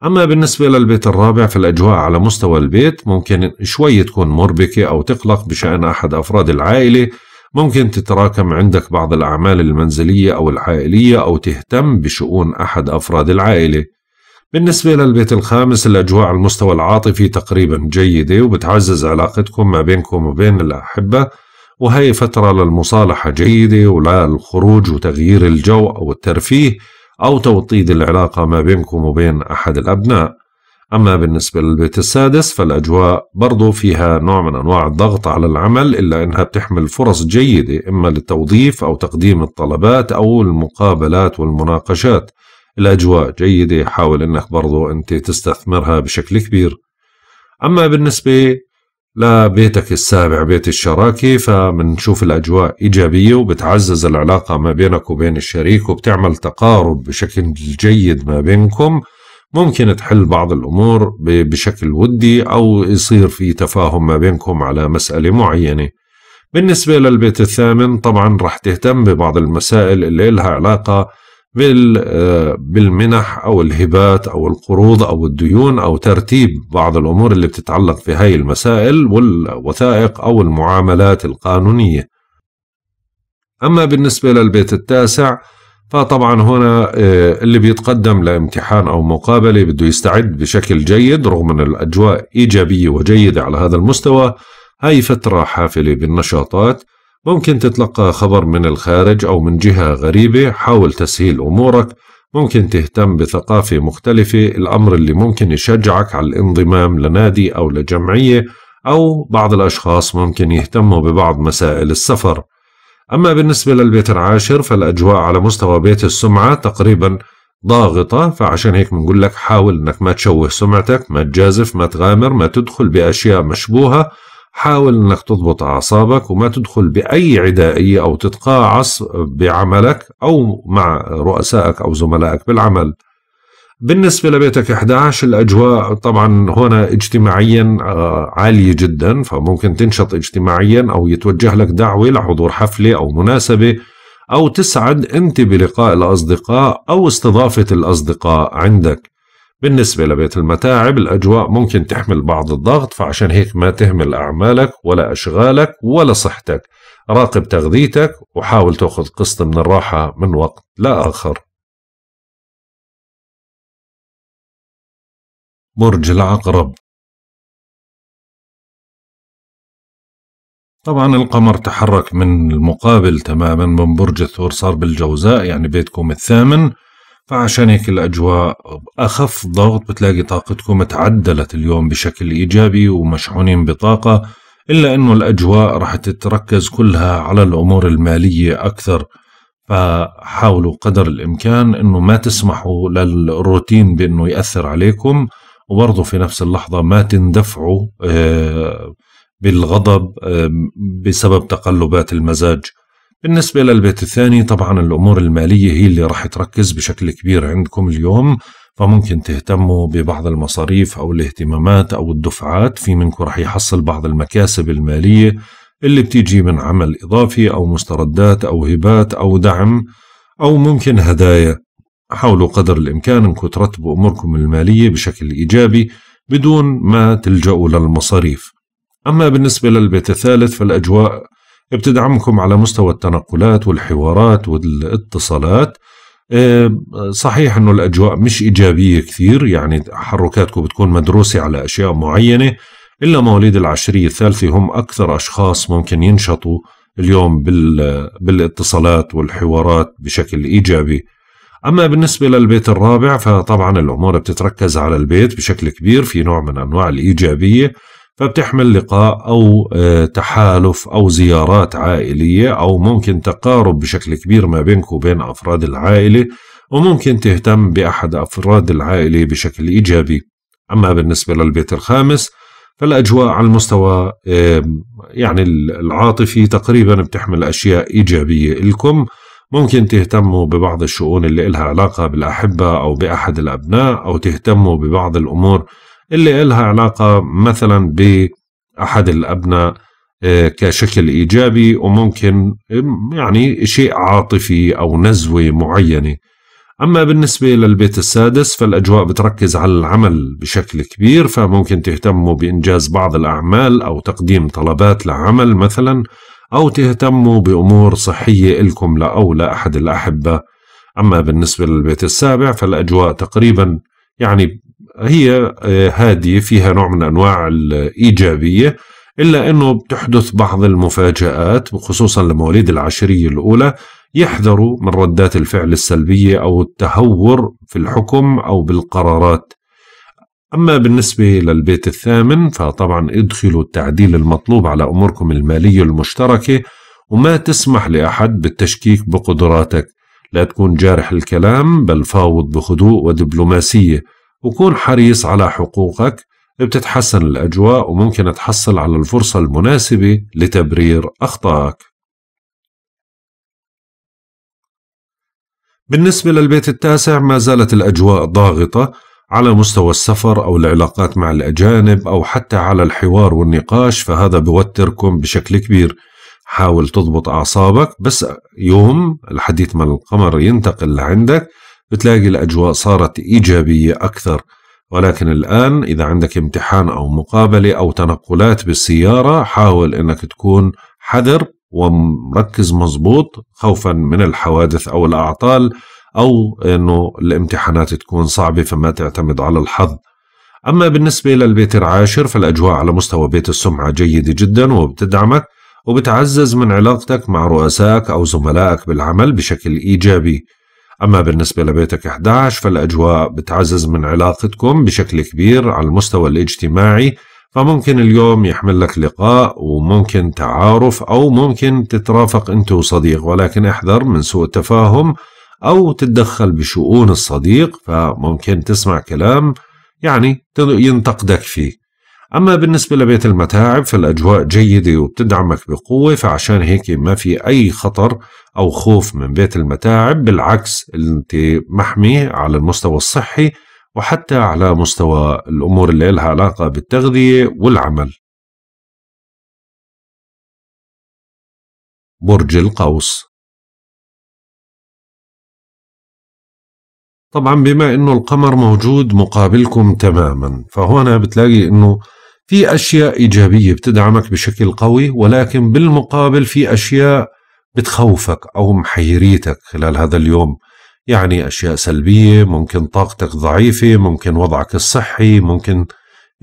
أما بالنسبة للبيت الرابع فالأجواء على مستوى البيت ممكن شوي تكون مربكة أو تقلق بشأن أحد أفراد العائلة. ممكن تتراكم عندك بعض الأعمال المنزلية أو العائلية أو تهتم بشؤون أحد أفراد العائلة. بالنسبة للبيت الخامس الأجواء على المستوى العاطفي تقريبا جيدة وبتعزز علاقتكم ما بينكم وبين الأحبة. وهي فترة للمصالحة جيدة وللخروج وتغيير الجو أو الترفيه أو توطيد العلاقة ما بينكم وبين أحد الأبناء. أما بالنسبة للبيت السادس فالأجواء برضو فيها نوع من أنواع الضغط على العمل إلا أنها بتحمل فرص جيدة إما للتوظيف أو تقديم الطلبات أو المقابلات والمناقشات. الأجواء جيدة حاول أنك برضو أنت تستثمرها بشكل كبير. أما بالنسبة لبيتك السابع بيت الشراكة فمنشوف الأجواء إيجابية وبتعزز العلاقة ما بينك وبين الشريك وبتعمل تقارب بشكل جيد ما بينكم. ممكن تحل بعض الأمور بشكل ودي أو يصير في تفاهم ما بينكم على مسألة معينة. بالنسبة للبيت الثامن طبعا رح تهتم ببعض المسائل اللي لها علاقة بالمنح أو الهبات أو القروض أو الديون أو ترتيب بعض الأمور اللي بتتعلق في هاي المسائل والوثائق أو المعاملات القانونية. أما بالنسبة للبيت التاسع فطبعا هنا آه، اللي بيتقدم لامتحان أو مقابلة بده يستعد بشكل جيد رغم أن الأجواء إيجابية وجيدة على هذا المستوى. هاي فترة حافلة بالنشاطات. ممكن تتلقى خبر من الخارج أو من جهة غريبة حاول تسهيل أمورك. ممكن تهتم بثقافة مختلفة الأمر اللي ممكن يشجعك على الانضمام لنادي أو لجمعية أو بعض الأشخاص ممكن يهتموا ببعض مسائل السفر. أما بالنسبة للبيت العاشر فالأجواء على مستوى بيت السمعة تقريبا ضاغطة. فعشان هيك بنقول لك حاول إنك ما تشوه سمعتك ما تجازف ما تغامر ما تدخل بأشياء مشبوهة. حاول إنك تضبط أعصابك وما تدخل بأي عدائية أو تتقاعس بعملك أو مع رؤسائك أو زملائك بالعمل. بالنسبة لبيتك 11 الأجواء طبعا هنا اجتماعيا آه، عالية جدا فممكن تنشط اجتماعيا أو يتوجه لك دعوة لحضور حفلة أو مناسبة أو تسعد أنت بلقاء الأصدقاء أو استضافة الأصدقاء عندك. بالنسبة لبيت المتاعب الأجواء ممكن تحمل بعض الضغط فعشان هيك ما تهمل أعمالك ولا أشغالك ولا صحتك. راقب تغذيتك وحاول تأخذ قسط من الراحة من وقت لآخر. برج العقرب. طبعا القمر تحرك من المقابل تماما من برج الثور صار بالجوزاء يعني بيتكم الثامن. فعشان هيك الأجواء أخف ضغط بتلاقي طاقتكم تعدلت اليوم بشكل إيجابي ومشحونين بطاقة إلا أنه الأجواء راح تتركز كلها على الأمور المالية أكثر. فحاولوا قدر الإمكان أنه ما تسمحوا للروتين بأنه يأثر عليكم وبرضه في نفس اللحظة ما تندفعوا آه، بالغضب آه، بسبب تقلبات المزاج. بالنسبة للبيت الثاني طبعا الأمور المالية هي اللي راح تركز بشكل كبير عندكم اليوم فممكن تهتموا ببعض المصاريف أو الاهتمامات أو الدفعات في منكم راح يحصل بعض المكاسب المالية اللي بتيجي من عمل إضافي أو مستردات أو هبات أو دعم أو ممكن هدايا. حاولوا قدر الإمكان أنكم ترتبوا أموركم المالية بشكل إيجابي بدون ما تلجأوا للمصاريف. أما بالنسبة للبيت الثالث فالأجواء بتدعمكم على مستوى التنقلات والحوارات والاتصالات. آه، صحيح إنه الأجواء مش إيجابية كثير يعني تحركاتكم بتكون مدروسة على أشياء معينة إلا مواليد العشرية الثالثة هم أكثر أشخاص ممكن ينشطوا اليوم بالاتصالات والحوارات بشكل إيجابي. أما بالنسبة للبيت الرابع فطبعا الأمور بتتركز على البيت بشكل كبير في نوع من أنواع الإيجابية. فبتحمل لقاء أو آه، تحالف أو زيارات عائلية أو ممكن تقارب بشكل كبير ما بينك وبين أفراد العائلة وممكن تهتم بأحد أفراد العائلة بشكل إيجابي. أما بالنسبة للبيت الخامس فالأجواء على المستوى يعني العاطفي تقريبا بتحمل أشياء إيجابية لكم ممكن تهتموا ببعض الشؤون اللي إلها علاقة بالأحبة أو بأحد الأبناء أو تهتموا ببعض الأمور اللي إلها علاقة مثلا بأحد الأبناء آه، كشكل إيجابي وممكن يعني شيء عاطفي أو نزوة معينة. أما بالنسبة للبيت السادس فالأجواء بتركز على العمل بشكل كبير فممكن تهتموا بإنجاز بعض الأعمال أو تقديم طلبات لعمل مثلا أو تهتموا بأمور صحية إلكم أو لأحد الأحبة. أما بالنسبة للبيت السابع فالأجواء تقريبا يعني هي آه، هادية فيها نوع من أنواع الإيجابية إلا أنه بتحدث بعض المفاجآت خصوصا لمواليد العشرية الأولى يحذروا من ردات الفعل السلبية أو التهور في الحكم أو بالقرارات. أما بالنسبة للبيت الثامن فطبعا ادخلوا التعديل المطلوب على أموركم المالية المشتركة وما تسمح لأحد بالتشكيك بقدراتك. لا تكون جارح الكلام بل فاوض بهدوء ودبلوماسية. وكون حريص على حقوقك بتتحسن الأجواء وممكن تحصل على الفرصة المناسبة لتبرير أخطائك. بالنسبة للبيت التاسع ما زالت الأجواء ضاغطة على مستوى السفر أو العلاقات مع الأجانب أو حتى على الحوار والنقاش فهذا بوتركم بشكل كبير. حاول تضبط أعصابك بس يوم الحديث من القمر ينتقل لعندك. بتلاقي الأجواء صارت إيجابية أكثر. ولكن الآن إذا عندك امتحان أو مقابلة أو تنقلات بالسيارة حاول أنك تكون حذر ومركز مزبوط خوفا من الحوادث أو الأعطال أو أنه الامتحانات تكون صعبة فما تعتمد على الحظ. أما بالنسبة للبيت العاشر فالأجواء على مستوى بيت السمعة جيدة جدا وبتدعمك وبتعزز من علاقتك مع رؤسائك أو زملائك بالعمل بشكل إيجابي. أما بالنسبة لبيتك 11 فالأجواء بتعزز من علاقتكم بشكل كبير على المستوى الاجتماعي فممكن اليوم يحمل لك لقاء وممكن تعارف أو ممكن تترافق أنت وصديق ولكن احذر من سوء التفاهم أو تتدخل بشؤون الصديق فممكن تسمع كلام يعني ينتقدك فيه. أما بالنسبة لبيت المتاعب فالأجواء جيدة وبتدعمك بقوة فعشان هيك ما في أي خطر أو خوف من بيت المتاعب بالعكس أنت محمي على المستوى الصحي وحتى على مستوى الأمور اللي لها علاقة بالتغذية والعمل. برج القوس. طبعا بما إنه القمر موجود مقابلكم تماما فهنا بتلاقي إنه في أشياء إيجابية بتدعمك بشكل قوي ولكن بالمقابل في أشياء بتخوفك أو محيريتك خلال هذا اليوم. يعني أشياء سلبية ممكن طاقتك ضعيفة ممكن وضعك الصحي ممكن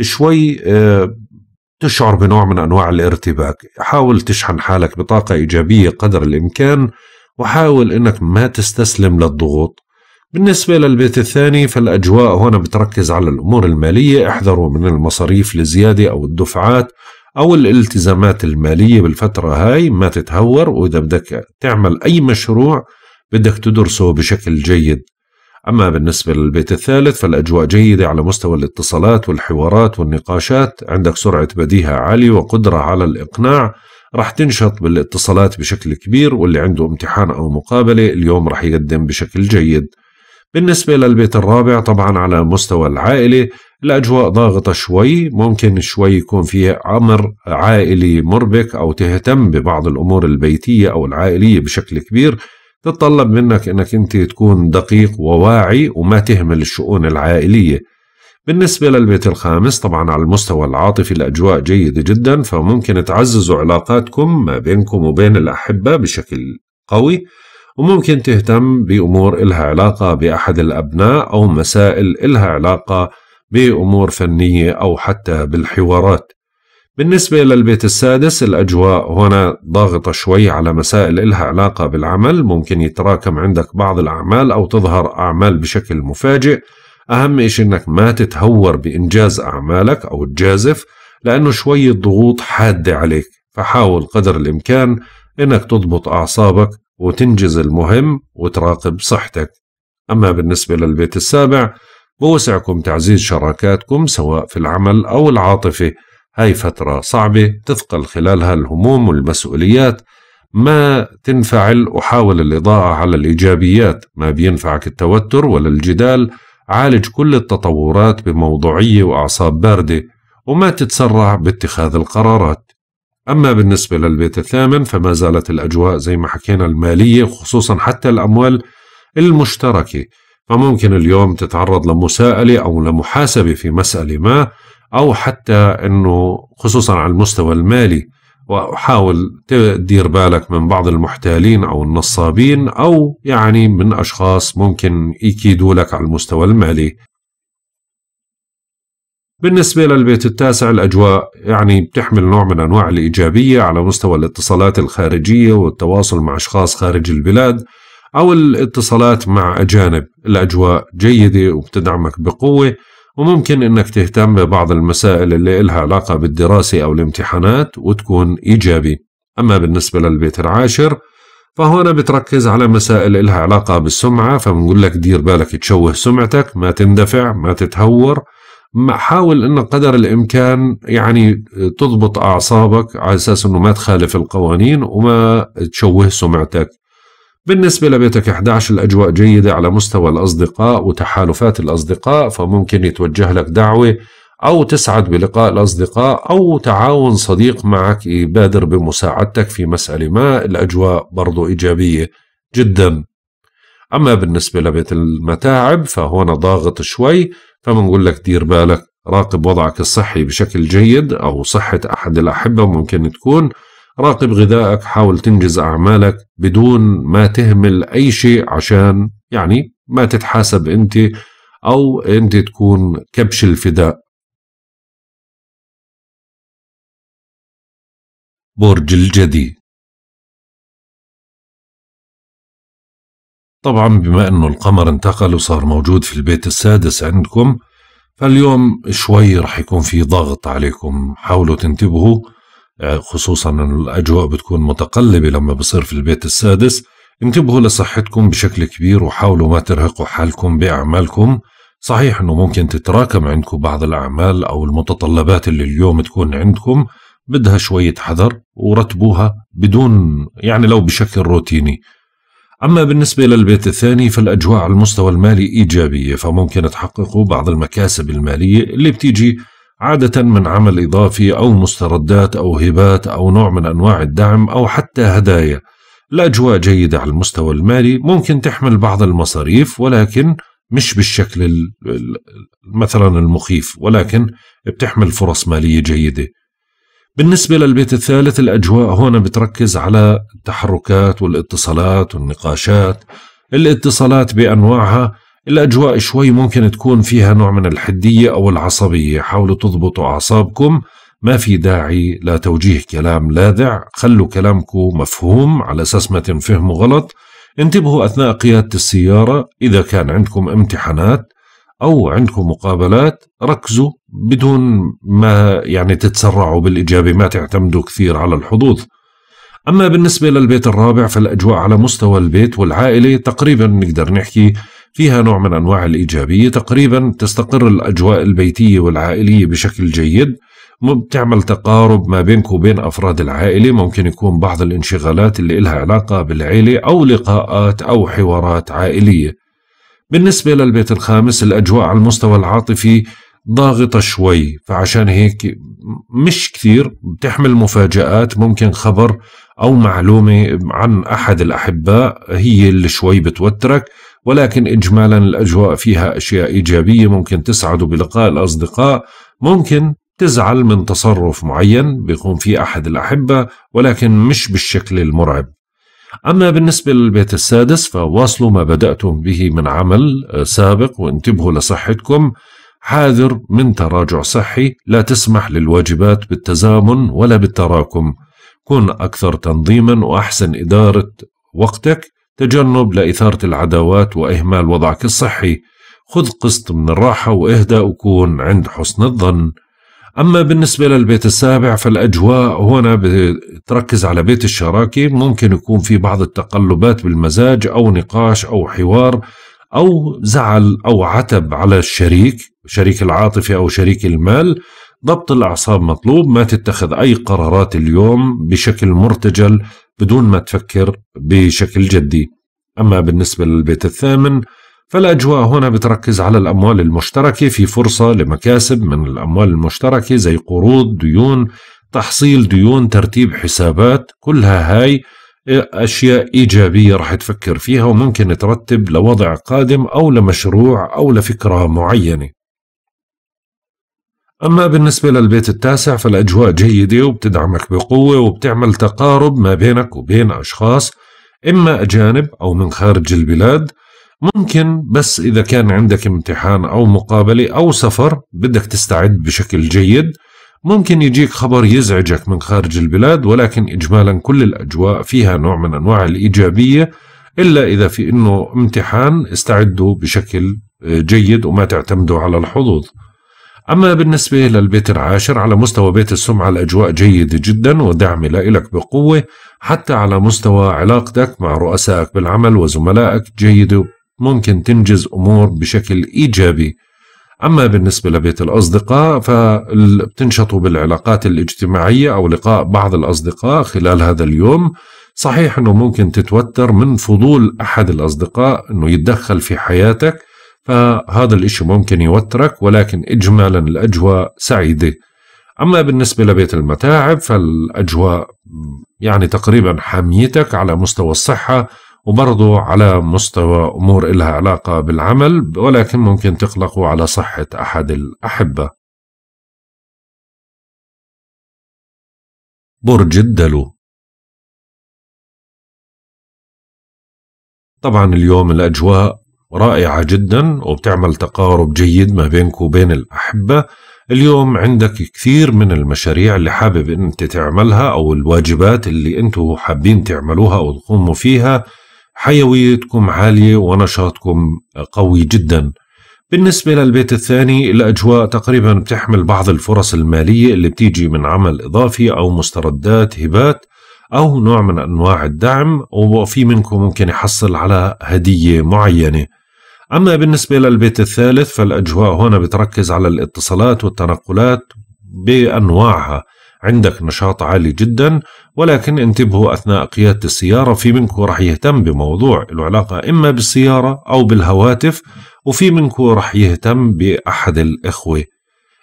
شوي آه، تشعر بنوع من أنواع الارتباك. حاول تشحن حالك بطاقة إيجابية قدر الإمكان وحاول أنك ما تستسلم للضغوط. بالنسبة للبيت الثاني فالأجواء هنا بتركز على الأمور المالية احذروا من المصاريف الزيادة أو الدفعات أو الالتزامات المالية بالفترة هاي ما تتهور وإذا بدك تعمل أي مشروع بدك تدرسه بشكل جيد. أما بالنسبة للبيت الثالث فالأجواء جيدة على مستوى الاتصالات والحوارات والنقاشات عندك سرعة بديهة عالية وقدرة على الإقناع رح تنشط بالاتصالات بشكل كبير واللي عنده امتحان أو مقابلة اليوم رح يقدم بشكل جيد. بالنسبة للبيت الرابع طبعا على مستوى العائلة الأجواء ضاغطة شوي ممكن شوي يكون فيها أمر عائلي مربك أو تهتم ببعض الأمور البيتية أو العائلية بشكل كبير. تتطلب منك أنك أنت تكون دقيق وواعي وما تهمل الشؤون العائلية. بالنسبة للبيت الخامس طبعا على المستوى العاطفي الأجواء جيدة جدا فممكن تعززوا علاقاتكم ما بينكم وبين الأحبة بشكل قوي. وممكن تهتم بأمور إلها علاقة بأحد الأبناء أو مسائل إلها علاقة بأمور فنية أو حتى بالحوارات. بالنسبة للبيت السادس الأجواء هنا ضاغطة شوي على مسائل إلها علاقة بالعمل. ممكن يتراكم عندك بعض الأعمال أو تظهر أعمال بشكل مفاجئ. أهم إشي إنك ما تتهور بإنجاز أعمالك أو تجازف لأنه شوية ضغوط حادة عليك. فحاول قدر الإمكان إنك تضبط أعصابك وتنجز المهم وتراقب صحتك. أما بالنسبة للبيت السابع بوسعكم تعزيز شراكاتكم سواء في العمل أو العاطفة. هاي فترة صعبة تثقل خلالها الهموم والمسؤوليات. ما تنفعل وحاول الإضاءة على الإيجابيات. ما بينفعك التوتر ولا الجدال. عالج كل التطورات بموضوعية وأعصاب باردة. وما تتسرع باتخاذ القرارات. أما بالنسبة للبيت الثامن فما زالت الأجواء زي ما حكينا المالية خصوصا حتى الأموال المشتركة. فممكن اليوم تتعرض لمساءلة أو لمحاسبة في مسألة ما أو حتى أنه خصوصا على المستوى المالي. وحاول تدير بالك من بعض المحتالين أو النصابين أو يعني من أشخاص ممكن يكيدوا لك على المستوى المالي. بالنسبة للبيت التاسع الأجواء يعني بتحمل نوع من أنواع الإيجابية على مستوى الاتصالات الخارجية والتواصل مع أشخاص خارج البلاد أو الاتصالات مع أجانب. الأجواء جيدة وبتدعمك بقوة وممكن إنك تهتم ببعض المسائل اللي إلها علاقة بالدراسة أو الامتحانات وتكون إيجابي. أما بالنسبة للبيت العاشر فهنا بتركز على مسائل إلها علاقة بالسمعة فبنقول لك دير بالك تشوه سمعتك ما تندفع ما تتهور حاول انك قدر الإمكان يعني تضبط أعصابك على أساس إنه ما تخالف القوانين وما تشوه سمعتك. بالنسبة لبيتك 11 الأجواء جيدة على مستوى الأصدقاء وتحالفات الأصدقاء فممكن يتوجه لك دعوة أو تسعد بلقاء الأصدقاء أو تعاون صديق معك يبادر بمساعدتك في مسألة ما. الأجواء برضو إيجابية جدا. أما بالنسبة لبيت المتاعب فهنا ضاغط شوي. فبنقول لك دير بالك راقب وضعك الصحي بشكل جيد أو صحة أحد الأحبة ممكن تكون. راقب غذائك حاول تنجز أعمالك بدون ما تهمل أي شيء عشان يعني ما تتحاسب أنت أو أنت تكون كبش الفداء. برج الجدي طبعا بما أنه القمر انتقل وصار موجود في البيت السادس عندكم فاليوم شوي رح يكون في ضغط عليكم. حاولوا تنتبهوا خصوصا أن الأجواء بتكون متقلبة لما بصير في البيت السادس. انتبهوا لصحتكم بشكل كبير وحاولوا ما ترهقوا حالكم بأعمالكم. صحيح أنه ممكن تتراكم عندكم بعض الأعمال أو المتطلبات اللي اليوم تكون عندكم. بدها شوية حذر ورتبوها بدون يعني لو بشكل روتيني. أما بالنسبة للبيت الثاني فالأجواء على المستوى المالي إيجابية فممكن تحققوا بعض المكاسب المالية اللي بتيجي عادة من عمل إضافي أو مستردات أو هبات أو نوع من أنواع الدعم أو حتى هدايا. الأجواء جيدة على المستوى المالي ممكن تحمل بعض المصاريف ولكن مش بالشكل مثلا المخيف ولكن بتحمل فرص مالية جيدة. بالنسبة للبيت الثالث الأجواء هنا بتركز على التحركات والاتصالات والنقاشات. الاتصالات بأنواعها الأجواء شوي ممكن تكون فيها نوع من الحدية أو العصبية. حاولوا تضبطوا أعصابكم ما في داعي لتوجيه كلام لاذع. خلوا كلامكم مفهوم على أساس ما تنفهموا غلط. انتبهوا أثناء قيادة السيارة إذا كان عندكم امتحانات أو عندكم مقابلات ركزوا بدون ما يعني تتسرعوا بالإجابة ما تعتمدوا كثير على الحظوظ. أما بالنسبة للبيت الرابع فالأجواء على مستوى البيت والعائلة تقريبا نقدر نحكي فيها نوع من أنواع الإيجابية. تقريبا تستقر الأجواء البيتية والعائلية بشكل جيد. بتعمل تقارب ما بينك وبين أفراد العائلة. ممكن يكون بعض الانشغالات اللي إلها علاقة بالعيلة أو لقاءات أو حوارات عائلية. بالنسبة للبيت الخامس الأجواء على المستوى العاطفي ضاغطة شوي فعشان هيك مش كثير بتحمل مفاجآت ممكن خبر أو معلومة عن أحد الأحباء هي اللي شوي بتوترك ولكن إجمالا الأجواء فيها أشياء إيجابية ممكن تسعدوا بلقاء الأصدقاء ممكن تزعل من تصرف معين بيكون في أحد الأحبة ولكن مش بالشكل المرعب. أما بالنسبة للبيت السادس فواصلوا ما بدأتم به من عمل سابق وانتبهوا لصحتكم. حاذر من تراجع صحي لا تسمح للواجبات بالتزامن ولا بالتراكم. كن أكثر تنظيما وأحسن إدارة وقتك تجنب لإثارة العداوات وإهمال وضعك الصحي. خذ قسط من الراحة وإهدأ وكون عند حسن الظن. أما بالنسبة للبيت السابع فالأجواء هنا بتركز على بيت الشراكة ممكن يكون في بعض التقلبات بالمزاج أو نقاش أو حوار أو زعل أو عتب على الشريك شريك العاطفة أو شريك المال ضبط الأعصاب مطلوب ما تتخذ أي قرارات اليوم بشكل مرتجل بدون ما تفكر بشكل جدي. أما بالنسبة للبيت الثامن فالأجواء هنا بتركز على الأموال المشتركة في فرصة لمكاسب من الأموال المشتركة زي قروض ديون تحصيل ديون ترتيب حسابات كلها هاي أشياء إيجابية راح تفكر فيها وممكن ترتب لوضع قادم أو لمشروع أو لفكرة معينة. أما بالنسبة للبيت التاسع فالأجواء جيدة وبتدعمك بقوة وبتعمل تقارب ما بينك وبين أشخاص إما أجانب أو من خارج البلاد. ممكن بس إذا كان عندك امتحان أو مقابلة أو سفر بدك تستعد بشكل جيد. ممكن يجيك خبر يزعجك من خارج البلاد ولكن إجمالا كل الأجواء فيها نوع من أنواع الإيجابية إلا إذا في إنه امتحان استعدوا بشكل جيد وما تعتمدوا على الحظوظ. أما بالنسبة للبيت العاشر على مستوى بيت السمعة الأجواء جيدة جدا ودعم لك بقوة حتى على مستوى علاقتك مع رؤسائك بالعمل وزملائك جيدة ممكن تنجز أمور بشكل إيجابي. أما بالنسبة لبيت الأصدقاء فبتنشطوا بالعلاقات الاجتماعية أو لقاء بعض الأصدقاء خلال هذا اليوم. صحيح أنه ممكن تتوتر من فضول أحد الأصدقاء أنه يتدخل في حياتك فهذا الإشي ممكن يوترك ولكن إجمالا الأجواء سعيدة. أما بالنسبة لبيت المتاعب فالأجواء يعني تقريبا حاميتك على مستوى الصحة وبرضو على مستوى أمور إلها علاقة بالعمل ولكن ممكن تقلقوا على صحة أحد الأحبة. برج الدلو. طبعا اليوم الأجواء رائعة جدا وبتعمل تقارب جيد ما بينك وبين الأحبة. اليوم عندك كثير من المشاريع اللي حابب أنت تعملها أو الواجبات اللي أنتم حابين تعملوها أو تقوموا فيها. حيويتكم عالية ونشاطكم قوي جدا. بالنسبة للبيت الثاني الأجواء تقريبا بتحمل بعض الفرص المالية اللي بتيجي من عمل إضافي أو مستردات هبات أو نوع من أنواع الدعم وفي منكم ممكن يحصل على هدية معينة. أما بالنسبة للبيت الثالث فالأجواء هنا بتركز على الاتصالات والتنقلات بأنواعها. عندك نشاط عالي جدا ولكن انتبهوا أثناء قيادة السيارة في منكم رح يهتم بموضوع له علاقة إما بالسيارة أو بالهواتف وفي منكم رح يهتم بأحد الإخوة.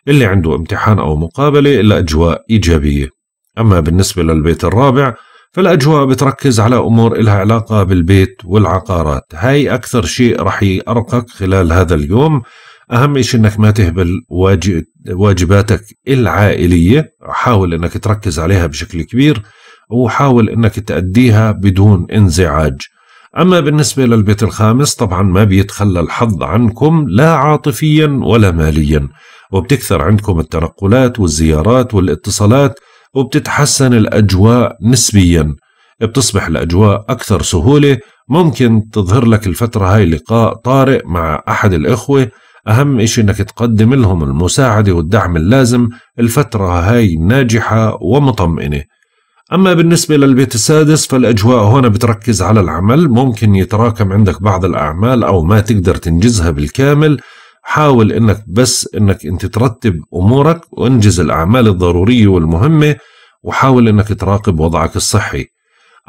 اللي عنده امتحان أو مقابلة الأجواء إيجابية. أما بالنسبة للبيت الرابع فالأجواء بتركز على أمور إلها علاقة بالبيت والعقارات. هاي أكثر شيء رح يأرقك خلال هذا اليوم. أهم شيء أنك ما تهبل واجباتك العائلية حاول أنك تركز عليها بشكل كبير وحاول أنك تأديها بدون انزعاج. أما بالنسبة للبيت الخامس طبعا ما بيتخلى الحظ عنكم لا عاطفيا ولا ماليا وبتكثر عندكم التنقلات والزيارات والاتصالات وبتتحسن الأجواء نسبيا. بتصبح الأجواء أكثر سهولة ممكن تظهر لك الفترة هاي لقاء طارئ مع أحد الإخوة أهم إشي إنك تقدم لهم المساعدة والدعم اللازم الفترة هاي ناجحة ومطمئنة. أما بالنسبة للبيت السادس فالأجواء هنا بتركز على العمل ممكن يتراكم عندك بعض الأعمال أو ما تقدر تنجزها بالكامل. حاول إنك بس إنك أنت ترتب أمورك وانجز الأعمال الضرورية والمهمة وحاول إنك تراقب وضعك الصحي.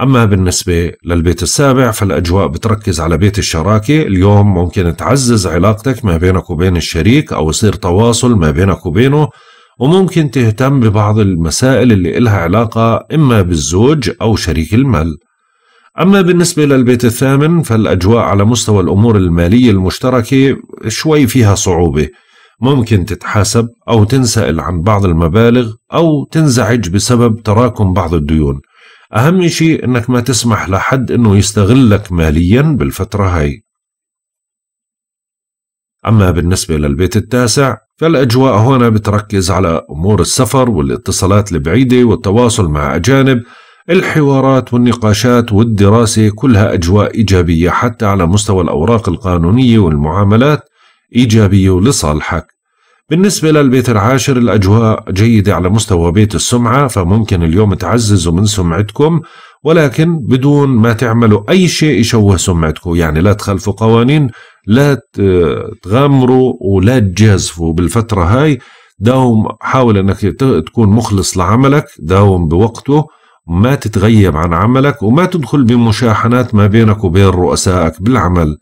أما بالنسبة للبيت السابع فالأجواء بتركز على بيت الشراكة. اليوم ممكن تعزز علاقتك ما بينك وبين الشريك أو يصير تواصل ما بينك وبينه وممكن تهتم ببعض المسائل اللي إلها علاقة إما بالزوج أو شريك المال. أما بالنسبة للبيت الثامن فالأجواء على مستوى الأمور المالية المشتركة شوي فيها صعوبة. ممكن تتحاسب أو تنسأل عن بعض المبالغ أو تنزعج بسبب تراكم بعض الديون. أهم شيء أنك ما تسمح لحد أنه يستغلك ماليا بالفترة هاي. أما بالنسبة للبيت التاسع فالأجواء هنا بتركز على أمور السفر والاتصالات البعيدة والتواصل مع أجانب الحوارات والنقاشات والدراسة كلها أجواء إيجابية حتى على مستوى الأوراق القانونية والمعاملات إيجابية ولصالحك. بالنسبة للبيت العاشر الأجواء جيدة على مستوى بيت السمعة فممكن اليوم تعززوا من سمعتكم ولكن بدون ما تعملوا أي شيء يشوه سمعتكم. يعني لا تخالفوا قوانين لا تغامروا ولا تجازفوا. بالفترة هاي داوم حاول إنك تكون مخلص لعملك داوم بوقته ما تتغيب عن عملك وما تدخل بمشاحنات ما بينك وبين رؤسائك بالعمل.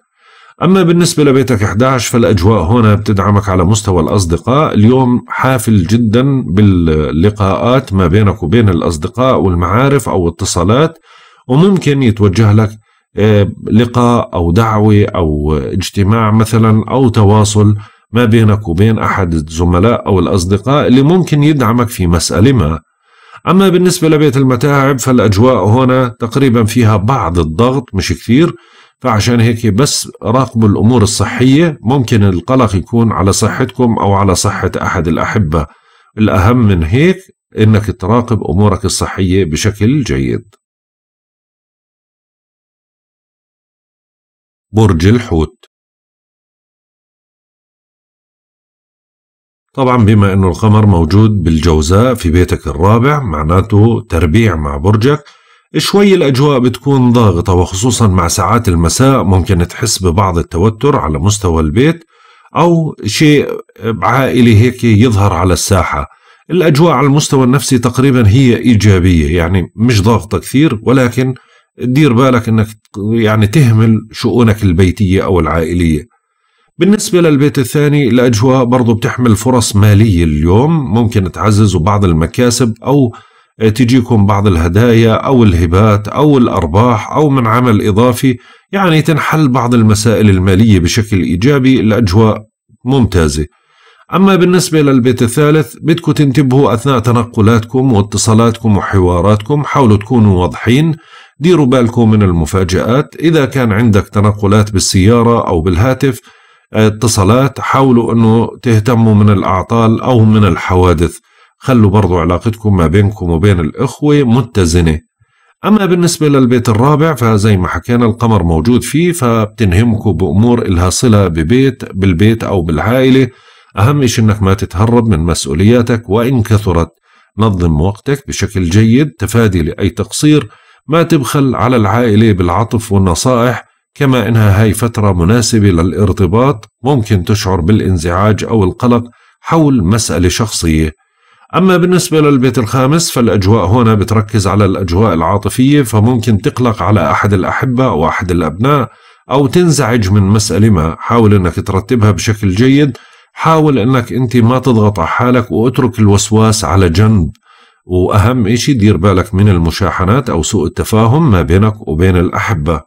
أما بالنسبة لبيتك 11 فالأجواء هنا بتدعمك على مستوى الأصدقاء. اليوم حافل جدا باللقاءات ما بينك وبين الأصدقاء والمعارف أو اتصالات وممكن يتوجه لك آه، لقاء أو دعوة أو اجتماع مثلا أو تواصل ما بينك وبين أحد الزملاء أو الأصدقاء اللي ممكن يدعمك في مسألة ما. أما بالنسبة لبيت المتاعب فالأجواء هنا تقريبا فيها بعض الضغط مش كثير. فعشان هيك بس راقبوا الأمور الصحية ممكن القلق يكون على صحتكم أو على صحة أحد الأحبة. الأهم من هيك إنك تراقب أمورك الصحية بشكل جيد. برج الحوت. طبعا بما إنه القمر موجود بالجوزاء في بيتك الرابع معناته تربيع مع برجك شوي الأجواء بتكون ضاغطة وخصوصا مع ساعات المساء ممكن تحس ببعض التوتر على مستوى البيت أو شيء عائلي هيك يظهر على الساحة. الأجواء على المستوى النفسي تقريبا هي إيجابية يعني مش ضاغطة كثير ولكن دير بالك أنك يعني تهمل شؤونك البيتية أو العائلية. بالنسبة للبيت الثاني الأجواء برضو بتحمل فرص مالية اليوم ممكن تعززوا بعض المكاسب أو تجيكم بعض الهدايا أو الهبات أو الأرباح أو من عمل إضافي يعني تنحل بعض المسائل المالية بشكل إيجابي الأجواء ممتازة. أما بالنسبة للبيت الثالث بدكم تنتبهوا أثناء تنقلاتكم واتصالاتكم وحواراتكم حاولوا تكونوا واضحين. ديروا بالكم من المفاجآت. إذا كان عندك تنقلات بالسيارة أو بالهاتف اتصالات حاولوا أنه تهتموا من الأعطال أو من الحوادث. خلوا برضو علاقتكم ما بينكم وبين الإخوة متزنة. أما بالنسبة للبيت الرابع فزي ما حكينا القمر موجود فيه فبتنهمكم بأمور إلها صلة ببيت بالبيت أو بالعائلة. أهم إشي إنك ما تتهرب من مسؤولياتك وإن كثرت نظم وقتك بشكل جيد تفادي لأي تقصير. ما تبخل على العائلة بالعطف والنصائح كما إنها هاي فترة مناسبة للارتباط. ممكن تشعر بالانزعاج أو القلق حول مسألة شخصية. أما بالنسبة للبيت الخامس فالأجواء هنا بتركز على الأجواء العاطفية فممكن تقلق على أحد الأحبة أو أحد الأبناء أو تنزعج من مسألة ما. حاول أنك ترتبها بشكل جيد. حاول أنك أنت ما تضغط على حالك واترك الوسواس على جنب. وأهم إشي دير بالك من المشاحنات أو سوء التفاهم ما بينك وبين الأحبة.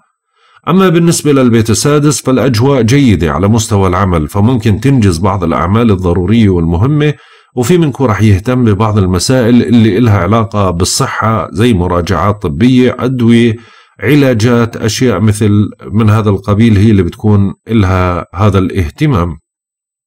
أما بالنسبة للبيت السادس فالأجواء جيدة على مستوى العمل فممكن تنجز بعض الأعمال الضرورية والمهمة وفي منكم رح يهتم ببعض المسائل اللي إلها علاقة بالصحة زي مراجعات طبية أدوية علاجات أشياء مثل من هذا القبيل هي اللي بتكون إلها هذا الاهتمام.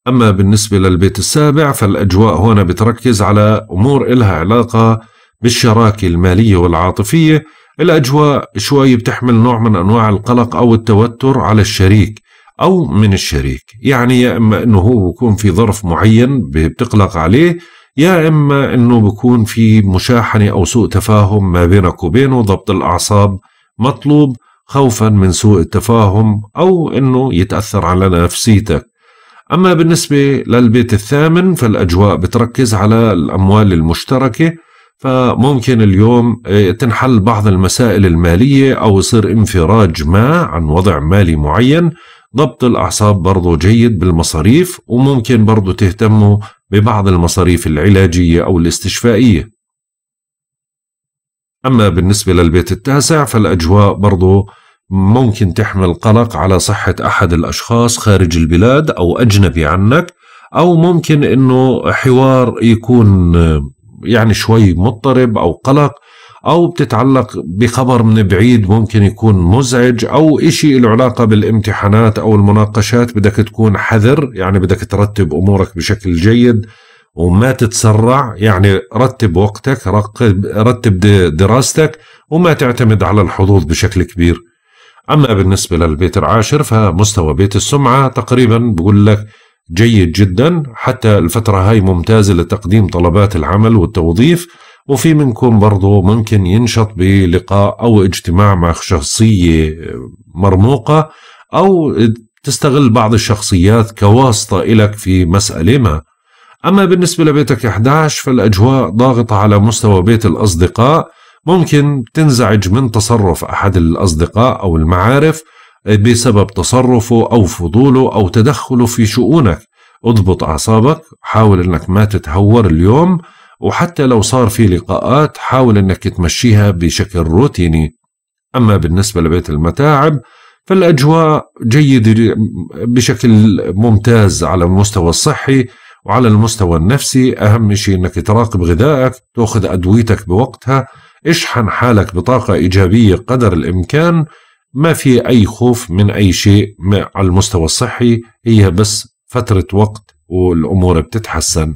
أما بالنسبة للبيت السابع فالأجواء هنا بتركز على أمور إلها علاقة بالشراكة المالية والعاطفية. الأجواء شوي بتحمل نوع من أنواع القلق أو التوتر على الشريك. أو من الشريك. يعني يا إما أنه هو بكون في ظرف معين بتقلق عليه يا إما أنه بكون في مشاحنة أو سوء تفاهم ما بينك وبينه ضبط الأعصاب مطلوب خوفا من سوء التفاهم أو أنه يتأثر على نفسيتك. أما بالنسبة للبيت الثامن فالأجواء بتركز على الأموال المشتركة فممكن اليوم آه، تنحل بعض المسائل المالية أو يصير انفراج ما عن وضع مالي معين ضبط الأعصاب برضو جيد بالمصاريف وممكن برضو تهتموا ببعض المصاريف العلاجية أو الاستشفائية. أما بالنسبة للبيت التاسع فالأجواء برضو ممكن تحمل قلق على صحة أحد الأشخاص خارج البلاد أو أجنبي عنك أو ممكن أنه حوار يكون يعني شوي مضطرب أو قلق أو بتتعلق بخبر من بعيد ممكن يكون مزعج أو إشي له علاقة بالامتحانات أو المناقشات. بدك تكون حذر يعني بدك ترتب أمورك بشكل جيد وما تتسرع. يعني رتب وقتك رتب دراستك وما تعتمد على الحظوظ بشكل كبير. أما بالنسبة للبيت العاشر فمستوى بيت السمعة تقريبا بقول لك جيد جدا. حتى الفترة هاي ممتازة لتقديم طلبات العمل والتوظيف. وفي منكم برضو ممكن ينشط بلقاء أو اجتماع مع شخصية مرموقة أو تستغل بعض الشخصيات كواسطة إلك في مسألة ما. أما بالنسبة لبيتك 11 فالأجواء ضاغطة على مستوى بيت الأصدقاء. ممكن تنزعج من تصرف أحد الأصدقاء أو المعارف بسبب تصرفه أو فضوله أو تدخله في شؤونك. اضبط أعصابك حاول أنك ما تتهور اليوم. وحتى لو صار في لقاءات حاول أنك تمشيها بشكل روتيني. أما بالنسبة لبيت المتاعب فالأجواء جيدة بشكل ممتاز على المستوى الصحي وعلى المستوى النفسي. أهم شيء أنك تراقب غذائك تأخذ أدويتك بوقتها اشحن حالك بطاقة إيجابية قدر الإمكان. ما في أي خوف من أي شيء على المستوى الصحي هي بس فترة وقت والأمور بتتحسن.